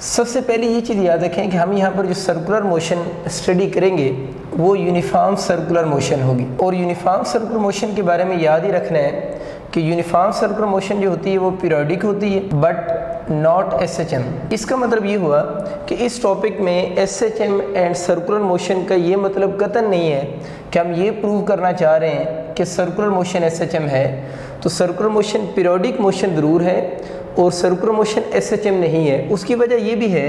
सबसे पहले ये चीज़ याद रखें कि हम यहाँ पर जो सर्कुलर मोशन स्टडी करेंगे, वो यूनिफॉर्म सर्कुलर मोशन होगी। और यूनिफॉर्म सर्कुलर मोशन के बारे में याद ही रखना है कि यूनिफॉर्म सर्कुलर मोशन जो होती है, वो पीरियोडिक होती है but not S H M इसका मतलब ये हुआ कि इस टॉपिक में S H M and circular motion का ये मतलब कतन नहीं है कि हम ये प्रूव करना चाह रहे हैं कि circular motion S H M है। तो सर्कुलर मोशन पीरियोडिक मोशन ज़रूर है और circular motion S H M नहीं है। उसकी वजह ये भी है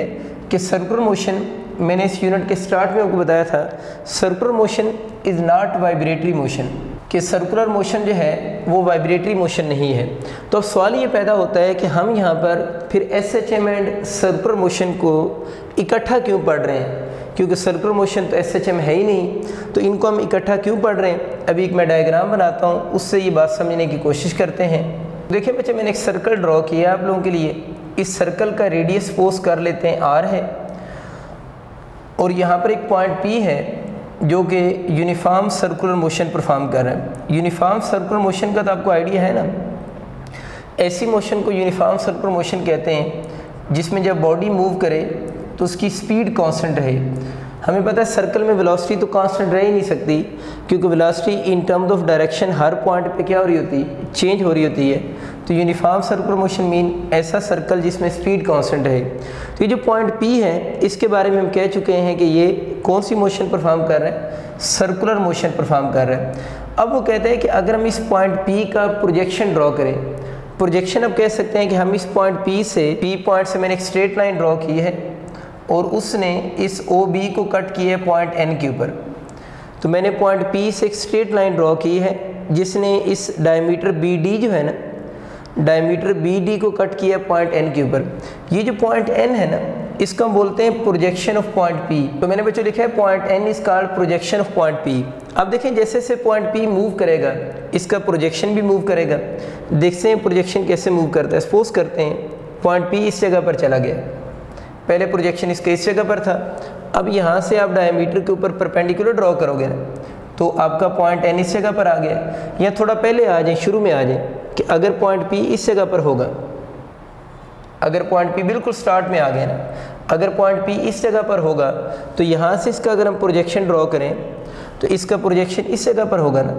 कि सर्कुलर मोशन मैंने इस यूनिट के स्टार्ट में आपको बताया था circular motion is not vibratory motion कि सर्कुलर मोशन जो है, वो वाइब्रेटरी मोशन नहीं है। तो अब सवाल ये पैदा होता है कि हम यहाँ पर फिर S H M and circular motion को इकट्ठा क्यों पढ़ रहे हैं? क्योंकि सर्कुलर मोशन तो एस एच एम है ही नहीं। तो इनको हम इकट्ठा क्यों पढ़ रहे हैं? अभी एक मैं डायग्राम बनाता हूँ, उससे ये बात समझने की कोशिश करते हैं। देखिए बच्चे, मैंने एक सर्कल ड्रॉ किया आप लोगों के लिए। इस सर्कल का रेडियस पोज कर लेते हैं आर है। और यहाँ पर एक पॉइंट पी है, जो कि यूनिफॉर्म सर्कुलर मोशन परफॉर्म कर रहा है। यूनिफॉर्म सर्कुलर मोशन का तो आपको आइडिया है ना? ऐसी मोशन को यूनिफॉर्म सर्कुलर मोशन कहते हैं, जिसमें जब बॉडी मूव करे तो उसकी स्पीड कांस्टेंट रहे। हमें पता है सर्कल में वेलोसिटी तो कांस्टेंट रह ही नहीं सकती, क्योंकि velocity in terms of direction her point पे क्या हो रही होती है चेंज हो रही होती है। तो यूनिफॉर्म सर्कुलर मोशन मीन ऐसा सर्कल जिसमें स्पीड कांस्टेंट रहे। तो ये जो पॉइंट पी है, इसके बारे में हम कह चुके हैं कि ये कौन सी मोशन परफॉर्म कर रहा है? सर्कुलर मोशन परफॉर्म कर रहा है। अब वो कहते हैं कि अगर हम इस पॉइंट पी का प्रोजेक्शन ड्रॉ करें प्रोजेक्शन अब कह सकते हैं कि हम इस पॉइंट पी से पी पॉइंट से मैंने एक स्ट्रेट लाइन ड्रॉ की है। और उसने इस ओ बी को कट किया है पॉइंट एन के ऊपर। तो मैंने पॉइंट पी से एक स्ट्रेट लाइन ड्रॉ की है, जिसने इस डायमीटर बी डी जो है ना डायमीटर बी डी को कट किया पॉइंट एन के ऊपर। ये जो पॉइंट एन है ना, इसको हम बोलते हैं प्रोजेक्शन ऑफ़ पॉइंट पी तो मैंने बच्चों लिखा है point N is called projection of point P अब देखें, जैसे जैसे पॉइंट पी मूव करेगा, इसका प्रोजेक्शन भी मूव करेगा। देखते हैं प्रोजेक्शन कैसे मूव करता है। सपोज़ करते हैं पॉइंट पी इस जगह पर चला गया। पहले प्रोजेक्शन इसके इस जगह पर था। अब यहाँ से आप डायमीटर के ऊपर परपेंडिकुलर ड्रॉ करोगे ना तो आपका पॉइंट एन इस जगह पर आ गया। या थोड़ा पहले आ जाए, शुरू में आ जाए कि अगर पॉइंट पी इस जगह पर होगा, अगर पॉइंट पी बिल्कुल स्टार्ट में आ गया ना, अगर पॉइंट पी इस जगह पर होगा तो यहाँ से इसका अगर हम प्रोजेक्शन ड्रॉ करें तो इसका प्रोजेक्शन इस जगह पर होगा ना।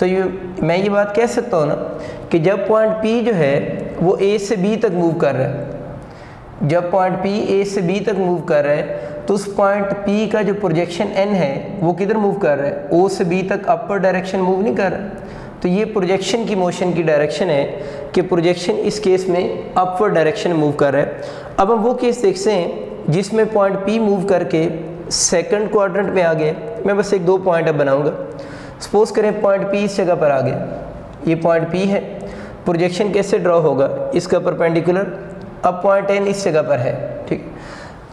तो ये, मैं ये बात कह सकता हूँ ना कि जब पॉइंट पी जो है, वो ए से बी तक मूव कर रहा है जब पॉइंट पी ए से बी तक मूव कर रहा है तो उस पॉइंट पी का जो प्रोजेक्शन एन है, वो किधर मूव कर रहा है? ओ से बी तक अपर डायरेक्शन मूव नहीं कर रहा। तो ये प्रोजेक्शन की मोशन की डायरेक्शन है कि प्रोजेक्शन इस केस में अपवर्ड डायरेक्शन मूव कर रहा है। अब हम वो केस देखते हैं, जिसमें पॉइंट पी मूव करके सेकंड क्वाड्रेंट में आ गए मैं बस एक दो पॉइंट अब बनाऊँगा। सपोज़ करें पॉइंट पी इस जगह पर आ गया। ये पॉइंट पी है। प्रोजेक्शन कैसे ड्रॉ होगा? इसका परपेंडिकुलर अब पॉइंट एन इस जगह पर है, ठीक?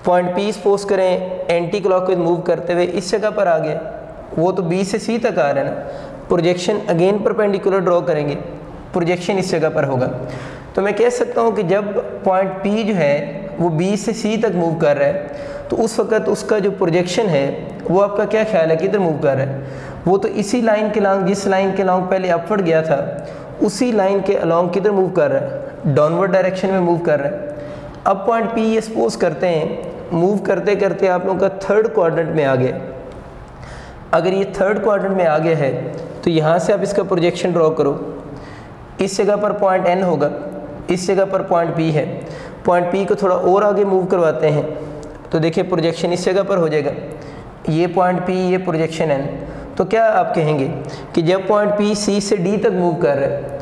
पॉइंट पी सपोज़ करें एंटी क्लॉक मूव करते हुए इस जगह पर आ गया वो तो बी से सी तक आ रहा है ना? प्रोजेक्शन अगेन परपेंडिकुलर ड्रॉ करेंगे प्रोजेक्शन इस जगह पर होगा। तो मैं कह सकता हूँ कि जब पॉइंट पी जो है, वो बी से सी तक मूव कर रहा है तो उस वक्त उसका जो प्रोजेक्शन है, वो आपका क्या ख्याल है किधर मूव कर रहा है? वो तो इसी लाइन के लॉन्ग जिस लाइन के लॉन्ग पहले अपवर्ड गया था, उसी लाइन के अलॉन्ग किधर मूव कर रहा है? डाउनवर्ड डायरेक्शन में मूव कर रहा है। अब पॉइंट पी ये सपोज़ करते हैं मूव करते करते आप लोगों का थर्ड क्वाड्रेंट में आ गया। अगर ये थर्ड क्वाड्रेंट में आ गया है तो यहाँ से आप इसका प्रोजेक्शन ड्रॉ करो। इस जगह पर पॉइंट एन होगा, इस जगह पर पॉइंट पी है। पॉइंट पी को थोड़ा और आगे मूव करवाते हैं तो देखिए प्रोजेक्शन इस जगह पर हो जाएगा। ये पॉइंट पी ये प्रोजेक्शन एन तो क्या आप कहेंगे कि जब पॉइंट पी सी से डी तक मूव कर रहा है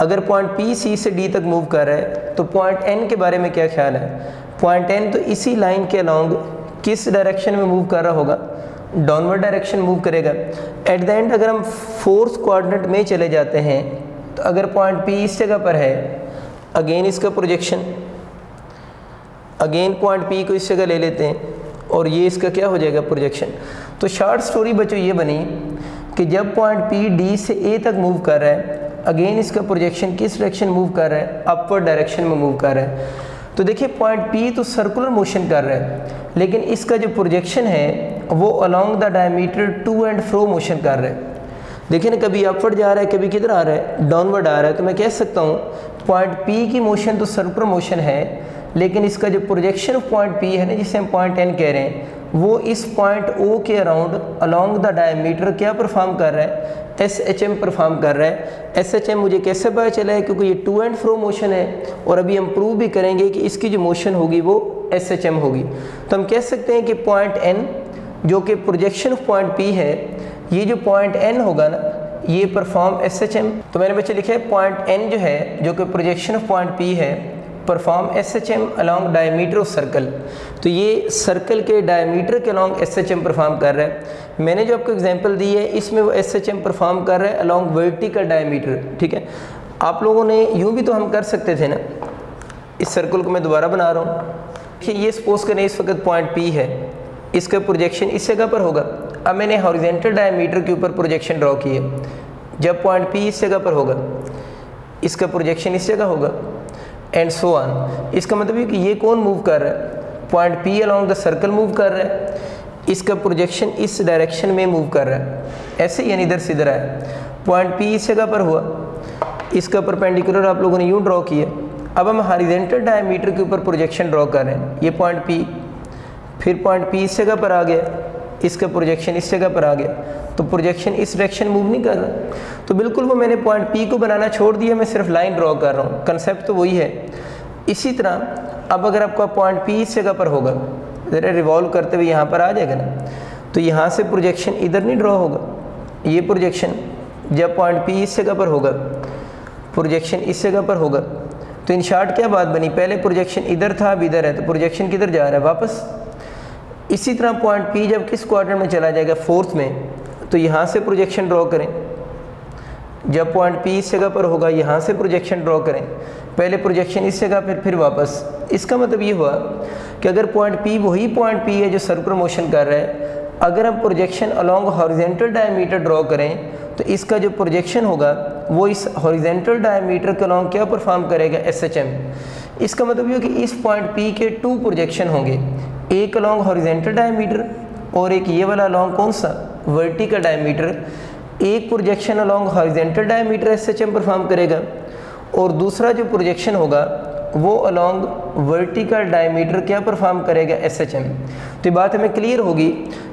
अगर पॉइंट पी सी से डी तक मूव कर रहा है तो पॉइंट एन के बारे में क्या ख्याल है? पॉइंट एन तो इसी लाइन के अलॉन्ग किस डायरेक्शन में मूव कर रहा होगा? डाउनवर्ड डायरेक्शन मूव करेगा। एट द एंड अगर हम फोर्थ क्वाड्रेंट में चले जाते हैं तो अगर पॉइंट पी इस जगह पर है अगेन इसका प्रोजेक्शन अगेन पॉइंट पी को इस जगह ले लेते हैं, और ये इसका क्या हो जाएगा? प्रोजेक्शन तो शॉर्ट स्टोरी बच्चों, ये बनी कि जब पॉइंट पी डी से ए तक मूव कर रहा है अगेन इसका प्रोजेक्शन किस डायरेक्शन मूव कर रहा है? अपवर्ड डायरेक्शन में मूव कर रहा है। तो देखिए पॉइंट पी तो सर्कुलर मोशन कर रहा है। लेकिन इसका जो प्रोजेक्शन है, वो along the diameter to and fro motion कर रहा है। देखिए ना, कभी अपवर्ड जा रहा है, कभी किधर आ रहा है? डाउनवर्ड आ रहा है। तो मैं कह सकता हूँ पॉइंट पी की मोशन तो सर्कुलर मोशन है, लेकिन इसका जो प्रोजेक्शन ऑफ़ पॉइंट पी है ना, जिसे हम पॉइंट एन कह रहे हैं, वो इस पॉइंट ओ के अराउंड अलोंग द डायमीटर क्या परफॉर्म कर रहा है? एस एच एम परफॉर्म कर रहा है। एस एच एम मुझे कैसे पता चला है? क्योंकि ये टू एंड फ्रो मोशन है और अभी हम प्रूव भी करेंगे कि इसकी जो मोशन होगी वो एस एच एम होगी। तो हम कह सकते हैं कि पॉइंट एन जो कि प्रोजेक्शन ऑफ़ पॉइंट पी है, ये जो पॉइंट एन होगा ना, ये परफॉर्म एस एच एम तो मैंने बच्चे लिखे पॉइंट एन जो है, जो कि प्रोजेक्शन ऑफ़ पॉइंट पी है perform S H M along diameter of circle तो ये सर्कल के डायमीटर के along S H M perform कर रहा है। मैंने जो आपको एग्जांपल दी है, इसमें वो एस एच एम परफॉर्म कर रहा है अलॉन्ग वर्टिकल डायमीटर ठीक है? आप लोगों ने यूँ भी तो हम कर सकते थे ना? इस सर्कल को मैं दोबारा बना रहा हूँ। देखिए, ये सपोज़ करें इस वक्त पॉइंट पी है। इसका प्रोजेक्शन इस जगह पर होगा। अब मैंने हॉरिजेंटल डायमीटर के ऊपर प्रोजेक्शन ड्रॉ किए जब पॉइंट पी इस जगह पर होगा, इसका प्रोजेक्शन इस जगह होगा। एंड सो ऑन इसका मतलब है कि ये कौन मूव कर रहा है? Point P along the circle move कर रहा है। इसका प्रोजेक्शन इस डायरेक्शन में मूव कर रहा है। ऐसे यानी इधर से इधर आया। पॉइंट पी इस जगह पर हुआ। इसका परपेंडिकुलर आप लोगों ने यूँ ड्रॉ किया। अब हम हॉरिजेंटल डायमीटर के ऊपर प्रोजेक्शन ड्रॉ कर रहे हैं। ये पॉइंट पी फिर पॉइंट पी इस जगह पर आ गया। इसका प्रोजेक्शन इस जगह पर आ गया। तो प्रोजेक्शन इस डायरेक्शन मूव नहीं कर रहा। तो बिल्कुल वो मैंने पॉइंट पी को बनाना छोड़ दिया, मैं सिर्फ़ लाइन ड्रॉ कर रहा हूँ। कंसेप्ट तो वही है। इसी तरह, अब अगर आपका पॉइंट पी इस जगह पर होगा, ज़रा रिवॉल्व करते हुए यहाँ पर आ जाएगा ना तो यहाँ से प्रोजेक्शन इधर नहीं ड्रॉ होगा। ये प्रोजेक्शन जब पॉइंट पी इस जगह पर होगा प्रोजेक्शन इस जगह पर होगा तो इन शार्ट क्या बात बनी? पहले प्रोजेक्शन इधर था, अब इधर है तो प्रोजेक्शन किधर जा रहा है? वापस। इसी तरह पॉइंट पी जब किस क्वार्टर में चला जाएगा? फोर्थ में। तो यहाँ से प्रोजेक्शन ड्रॉ करें। जब पॉइंट पी इस जगह पर होगा, यहाँ से प्रोजेक्शन ड्रॉ करें। पहले प्रोजेक्शन इस जगह फिर फिर वापस। इसका मतलब ये हुआ कि अगर पॉइंट पी वही पॉइंट पी है जो सर्कुलर मोशन कर रहा है, अगर हम projection along horizontal diameter draw करें तो इसका जो प्रोजेक्शन होगा, वो इस हॉरिजेंटल डायमीटर के अलॉन्ग क्या परफॉर्म करेगा? एस एच एम इसका मतलब ये कि इस पॉइंट पी के टू प्रोजेक्शन होंगे। एक अलॉन्ग हॉरिजेंटल डायमीटर और एक ये वाला अलॉन्ग कौन सा? वर्टिकल डायमीटर एक projection along horizontal diameter S H M perform करेगा और दूसरा जो प्रोजेक्शन होगा, वो अलॉन्ग वर्टिकल डायमीटर क्या परफॉर्म करेगा एस एच एम तो ये बात हमें क्लियर होगी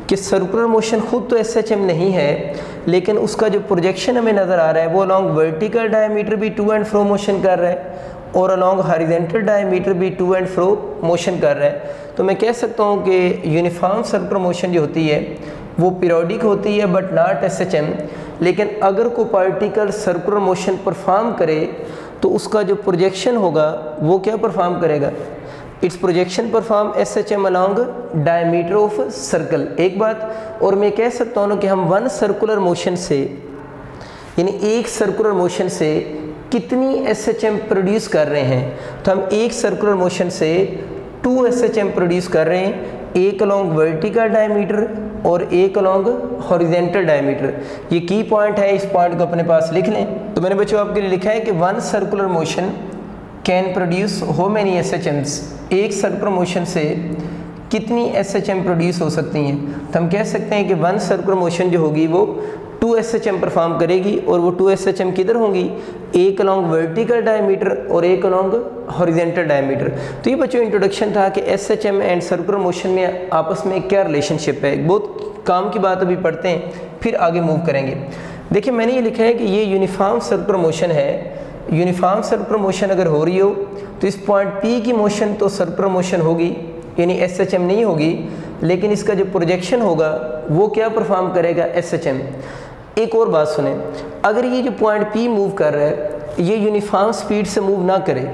कि सर्कुलर मोशन खुद तो एस एच एम नहीं है, लेकिन उसका जो प्रोजेक्शन हमें नज़र आ रहा है, वो अलॉन्ग वर्टिकल डायमीटर भी टू एंड फ्रो मोशन कर रहा है। और अलॉन्ग हॉरिजेंटल डायमीटर भी टू एंड फ्रो मोशन कर रहा है। तो मैं कह सकता हूँ कि यूनिफॉर्म सर्कुलर मोशन जो होती है, वो पीरियोडिक होती है but not S H M लेकिन अगर कोई पार्टिकल सर्कुलर मोशन परफॉर्म करे तो उसका जो प्रोजेक्शन होगा, वो क्या परफॉर्म करेगा? Its projection perform S H M along diameter of circle एक बात, और मैं कह सकता हूँ कि हम वन सर्कुलर मोशन से, यानी एक सर्कुलर मोशन से कितनी एस एच एम प्रोड्यूस कर रहे हैं? तो हम एक सर्कुलर मोशन से two S H M produce कर रहे हैं, एक अलॉन्ग वर्टिकल डायमीटर और एक अलॉन्ग हॉरिजेंटल डायमीटर ये की पॉइंट है, इस पॉइंट को अपने पास लिख लें। तो मैंने बच्चों, आपके लिए लिखा है कि one circular motion can produce how many S H Ms एक सर्कुलर मोशन से कितनी एस एच एम प्रोड्यूस हो सकती हैं? तो हम कह सकते हैं कि वन सर्कुलर मोशन जो होगी वो two S H M perform करेगी और वो टू एस एच एम किधर होंगी? एक अलॉन्ग वर्टिकल डायमीटर और एक अलॉन्ग हॉरिजेंटल डायमीटर तो ये बच्चों इंट्रोडक्शन था कि S H M and circular motion में आपस में क्या रिलेशनशिप है? बहुत काम की बात अभी पढ़ते हैं, फिर आगे मूव करेंगे। देखिए, मैंने ये लिखा है कि ये यूनिफॉर्म सर्कुलर मोशन है। यूनिफॉर्म सर्कुलर मोशन अगर हो रही हो तो इस पॉइंट पी की मोशन तो सर्कुलर मोशन होगी, यानी एस एच एम नहीं होगी, लेकिन इसका जो प्रोजेक्शन होगा, वो क्या परफॉर्म करेगा एस एच एम एक और बात सुने। अगर ये जो पॉइंट पी मूव कर रहा है, ये यूनिफॉर्म स्पीड से मूव ना करे।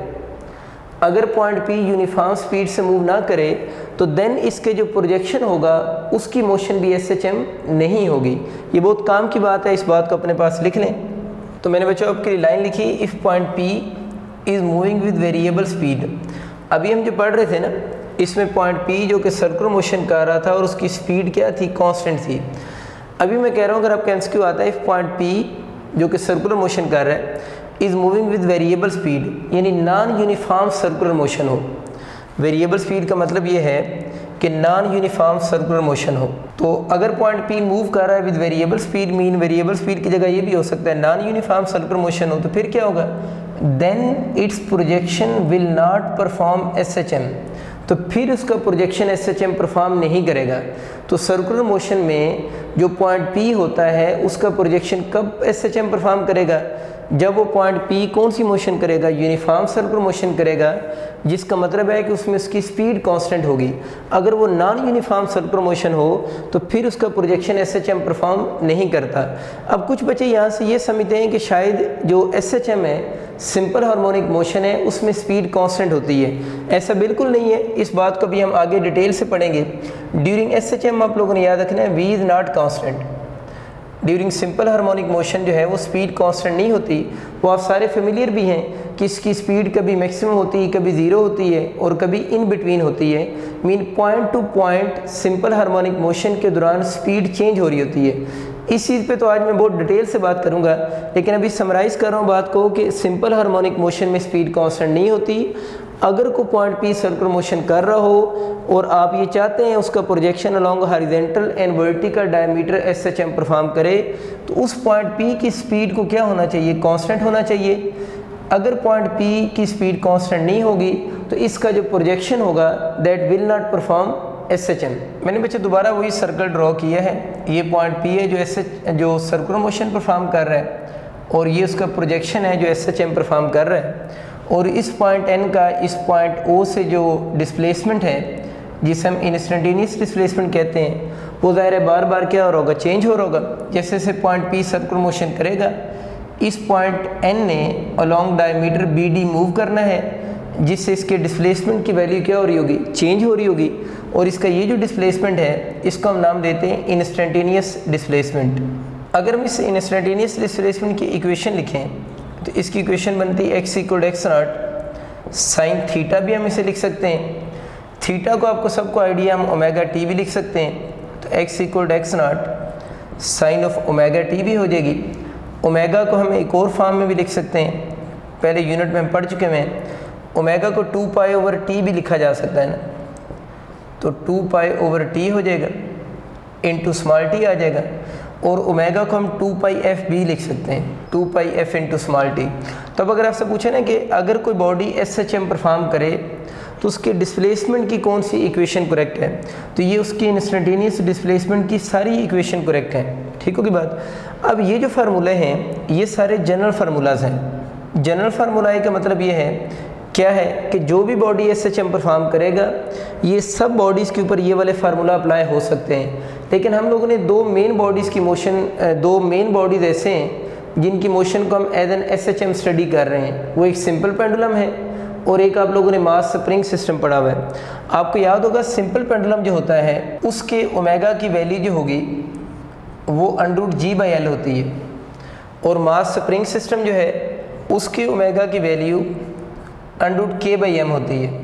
अगर पॉइंट पी यूनिफॉर्म स्पीड से मूव ना करे तो देन इसके जो प्रोजेक्शन होगा, उसकी मोशन भी एस एच एम नहीं होगी। ये बहुत काम की बात है, इस बात को अपने पास लिख लें। तो मैंने बच्चों, आपके लिए लाइन लिखी if point P is moving with variable speed अभी हम जो पढ़ रहे थे ना, इसमें पॉइंट पी जो कि सर्कुलर मोशन कर रहा था, और उसकी स्पीड क्या थी? कांस्टेंट थी। अभी मैं कह रहा हूँ, अगर आपका एम आता है इफ़ पॉइंट पी जो कि सर्कुलर मोशन कर रहा है is moving with variable speed यानी नॉन यूनिफॉर्म सर्कुलर मोशन हो। वेरिएबल स्पीड का मतलब ये है कि नॉन यूनिफॉर्म सर्कुलर मोशन हो। तो अगर पॉइंट पी मूव कर रहा है with variable speed mean variable speed की जगह ये भी हो सकता है नॉन यूनिफॉर्म सर्कुलर मोशन हो तो फिर क्या होगा? Then its projection will not perform S H M तो फिर उसका projection S H M perform नहीं करेगा। तो सर्कुलर मोशन में जो पॉइंट पी होता है, उसका प्रोजेक्शन कब एस एच एम परफॉर्म करेगा? जब वो पॉइंट पी कौन सी मोशन करेगा? यूनिफॉर्म सर्कुलर मोशन करेगा, जिसका मतलब है कि उसमें उसकी स्पीड कांस्टेंट होगी। अगर वो नॉन यूनिफॉर्म सर्कुलर मोशन हो तो फिर उसका projection S H M perform नहीं करता। अब कुछ बच्चे यहाँ से ये समझते हैं कि शायद जो एस एच एम है सिंपल हार्मोनिक मोशन है, उसमें स्पीड कांस्टेंट होती है। ऐसा बिल्कुल नहीं है। इस बात को भी हम आगे डिटेल से पढ़ेंगे। ड्यूरिंग एस एच एम आप लोगों ने याद रखना है V is not constant during simple harmonic motion जो है, वो स्पीड कांस्टेंट नहीं होती। वो आप सारे फेमिलियर भी हैं कि इसकी स्पीड कभी मैक्सिमम होती है, कभी ज़ीरो होती है और कभी इन बिटवीन होती है। Mean point to point simple harmonic motion के दौरान स्पीड चेंज हो रही होती है। इस चीज़ पे तो आज मैं बहुत डिटेल से बात करूँगा, लेकिन अभी समराइज़ कर रहा हूँ बात को कि सिंपल हार्मोनिक मोशन में स्पीड कांस्टेंट नहीं होती। अगर कोई पॉइंट पी सर्कुलर मोशन कर रहा हो और आप ये चाहते हैं उसका projection along horizontal and vertical diameter S H M perform करे तो उस पॉइंट पी की स्पीड को क्या होना चाहिए? कांस्टेंट होना चाहिए। अगर पॉइंट पी की स्पीड कांस्टेंट नहीं होगी तो इसका जो प्रोजेक्शन होगा that will not perform S H M मैंने बच्चे दोबारा वही सर्कल ड्रॉ किया है। ये पॉइंट पी है जो एस एच जो सर्कुलर मोशन परफॉर्म कर रहा है और ये उसका प्रोजेक्शन है जो एस एच एम परफॉर्म कर रहा है। और इस पॉइंट एन का इस पॉइंट ओ से जो डिस्प्लेसमेंट है, जिसे हम इंस्टेंटेनियस डिस्प्लेसमेंट कहते हैं, वो ज़ाहिर है बार बार क्या हो रहा होगा? चेंज हो रहा होगा। जैसे जैसे पॉइंट पी सर्कुलर मोशन करेगा, इस पॉइंट एन ने along diameter B D move करना है, जिससे इसके डिस्प्लेसमेंट की वैल्यू क्या हो रही होगी? चेंज हो रही होगी। और इसका ये जो डिस्प्लेसमेंट है, इसको हम नाम देते हैं इंस्टेंटेनियस डिस्प्लेसमेंट अगर हम इस इंस्टेंटेनियस डिस्प्लेसमेंट की इक्वेशन लिखें तो इसकी इक्वेशन बनती है x equal x naught sine theta भी हम इसे लिख सकते हैं. थीटा को आपको सबको आइडिया हम ओमेगा टी भी लिख सकते हैं. तो x equal x naught sine of omega t भी हो जाएगी. ओमेगा को हम एक और फॉर्म में भी लिख सकते हैं. पहले यूनिट में हम पढ़ चुके हैं. ओमेगा को टू पाई ओवर टी भी लिखा जा सकता है ना. तो टू पाई ओवर टी हो जाएगा. इंटू स्मॉल टी आ जाएगा. और ओमेगा को हम टू पाई एफ़ भी लिख सकते हैं two pi f into small t तब अगर आपसे पूछे ना कि अगर कोई body S H M perform करे तो उसके डिस्प्लेसमेंट की कौन सी इक्वेशन करेक्ट है? तो ये उसकी इंस्टेंटेनियस डिस्प्लेसमेंट की सारी इक्वेशन करेक्ट है। ठीक होगी बात? अब ये जो फार्मूले हैं, ये सारे जनरल फार्मूलाज हैं। जनरल फार्मूला का मतलब ये है क्या है कि जो भी body S H M perform करेगा, ये सब बॉडीज़ के ऊपर ये वाले फार्मूला अप्लाई हो सकते हैं। लेकिन हम लोगों ने दो मेन बॉडीज़ की मोशन दो मेन बॉडीज़ ऐसे हैं, जिनकी मोशन को हम as an S H M study कर रहे हैं। वो एक सिंपल पेंडुलम है और एक आप लोगों ने मास स्प्रिंग सिस्टम पढ़ा हुआ है। आपको याद होगा सिंपल पेंडुलम जो होता है, उसके ओमेगा की वैल्यू जो होगी, वो अंडरूट जी बाई एल होती है। और मास स्प्रिंग सिस्टम जो है, उसके ओमेगा की value under root k by m होती है।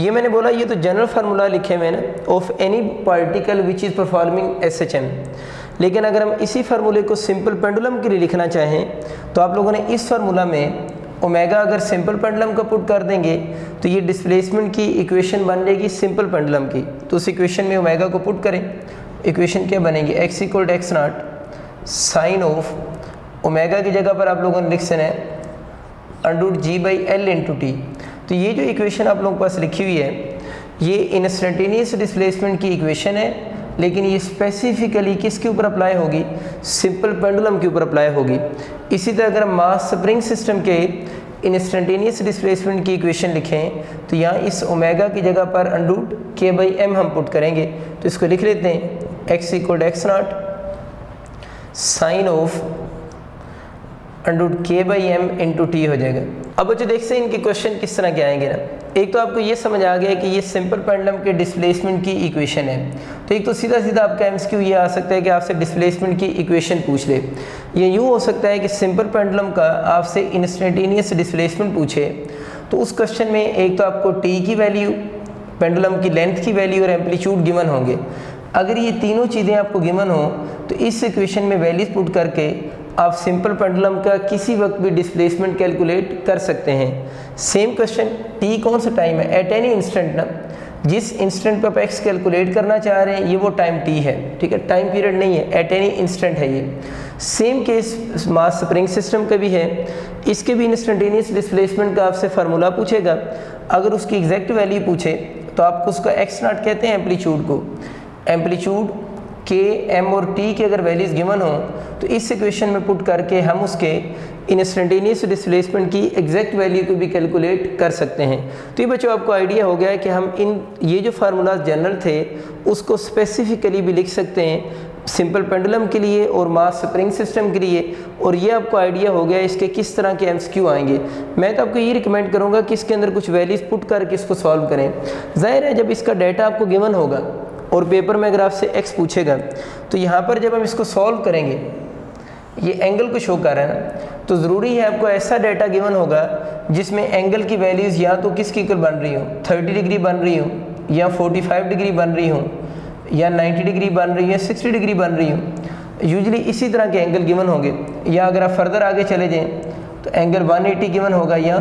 ये मैंने बोला, ये तो जनरल फार्मूला लिखे हुए ना of any particle which is performing S H M लेकिन अगर हम इसी फार्मूले को सिंपल पेंडुलम के लिए लिखना चाहें तो आप लोगों ने इस फार्मूला में ओमेगा अगर सिंपल पेंडुलम का पुट कर देंगे तो ये डिस्प्लेसमेंट की इक्वेशन बन जाएगी सिंपल पेंडुलम की। तो उस इक्वेशन में ओमेगा को पुट करें। इक्वेशन क्या बनेगी? X equal to x naught sine of omega की जगह पर आप लोगों ने लिख सने under root g by l into t तो ये जो इक्वेशन आप लोगों के पास लिखी हुई है, ये इंस्टेंटेनियस डिस्प्लेसमेंट की इक्वेशन है, लेकिन ये स्पेसिफिकली किसके ऊपर अप्लाई होगी? सिंपल पेंडुलम के ऊपर अप्लाई होगी। इसी तरह अगर मास स्प्रिंग सिस्टम के इंस्टेंटेनियस डिस्प्लेसमेंट की इक्वेशन लिखें तो यहाँ इस ओमेगा की जगह पर अंडूट के बाई एम हम पुट करेंगे। तो इसको लिख लेते हैं x equal x not sine of under root k by m into t हो जाएगा। अब बच्चों देखते हैं इनके क्वेश्चन किस तरह के आएँगे ना। एक तो आपको ये समझ आ गया कि ये सिंपल पेंडलम के डिस्प्लेसमेंट की इक्वेशन है। तो एक तो सीधा सीधा आपका एम ये आ सकता है कि आपसे डिस्प्लेसमेंट की इक्वेशन पूछ ले। ये यूँ हो सकता है कि सिंपल पेंडलम का आपसे इंस्टेंटेनियस डिस्प्लेसमेंट पूछे। तो उस क्वेश्चन में एक तो आपको टी की वैल्यू पेंडुलम की लेंथ की वैल्यू और एम्पलीट्यूड गिवन होंगे। अगर ये तीनों चीज़ें आपको गिवन हो तो इस इक्वेशन में वैल्यूज़ पुट करके आप सिंपल पेंडुलम का किसी वक्त भी डिस्प्लेसमेंट कैलकुलेट कर सकते हैं। सेम क्वेश्चन टी कौन सा टाइम है? एट एनी इंस्टेंट ना। जिस इंस्टेंट पे आप एक्स कैलकुलेट करना चाह रहे हैं, ये वो टाइम टी है, ठीक है? टाइम पीरियड नहीं है एट एनी इंस्टेंट है ये। Same case mass spring system का भी है। इसके भी इंस्टेंटेनियस डिस्प्लेसमेंट का आपसे फार्मूला पूछेगा। अगर उसकी एग्जैक्ट वैल्यू पूछे तो आपको उसका एक्स नाट कहते हैं एम्पलीट्यूड को। एम्पलीट्यूड के एम और टी के अगर वैल्यूज़ गिवन हो तो इस इक्वेशन में पुट करके हम उसके इंस्टेंटेनियस डिस्प्लेसमेंट की एग्जैक्ट वैल्यू को भी कैलकुलेट कर सकते हैं। तो ये बच्चों, आपको आइडिया हो गया है कि हम इन, ये जो फार्मूलाज जनरल थे, उसको स्पेसिफिकली भी लिख सकते हैं सिंपल पेंडुलम के लिए और मास स्प्रिंग सिस्टम के लिए। और ये आपको आइडिया हो गया इसके किस तरह के एम आएँगे। मैं तो आपको ये रिकमेंड करूँगा कि इसके अंदर कुछ वैल्यूज़ पुट करके इसको सॉल्व करें। ज़ाहिर है जब इसका डाटा आपको गिवन होगा और पेपर में अगर आपसे एक्स पूछेगा तो यहाँ पर जब हम इसको सॉल्व करेंगे, ये एंगल को शो कर रहा है ना तो ज़रूरी है आपको ऐसा डाटा गिवन होगा जिसमें एंगल की वैल्यूज़ या तो किसकी इक्वल बन रही हो 30 डिग्री बन रही हो, या 45 डिग्री बन रही हो, या 90 डिग्री बन रही है 60 डिग्री बन रही हो। यूजली इसी तरह के एंगल गिवन होंगे। या अगर आप फर्दर आगे चले जाएँ तो एंगल 180 गिवन होगा या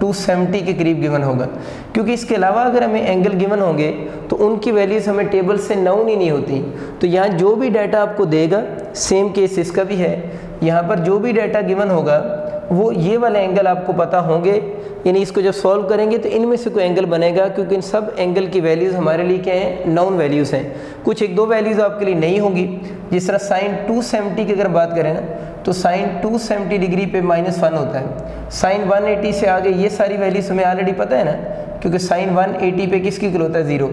270 के करीब गिवन होगा। क्योंकि इसके अलावा अगर हमें एंगल गिवन होंगे तो उनकी वैल्यूज़ हमें टेबल से नाउन ही नहीं होती। तो यहाँ जो भी डाटा आपको देगा सेम केस इसका भी है। यहाँ पर जो भी डाटा गिवन होगा, वो ये वाले एंगल आपको पता होंगे। यानी इसको जब सॉल्व करेंगे तो इनमें से कोई एंगल बनेगा, क्योंकि इन सब एंगल की वैल्यूज़ हमारे लिए क्या हैं? नाउन वैल्यूज़ हैं। कुछ एक दो वैल्यूज़ आपके लिए नहीं होंगी। जिस तरह साइन 270 की अगर बात करें ना तो साइन 270 डिग्री पे माइनस वन होता है। साइन 180 से आगे ये सारी वैल्यूज़ हमें ऑलरेडी पता है ना? क्योंकि साइन 180 पे किसकी इक्वल होता है? ज़ीरो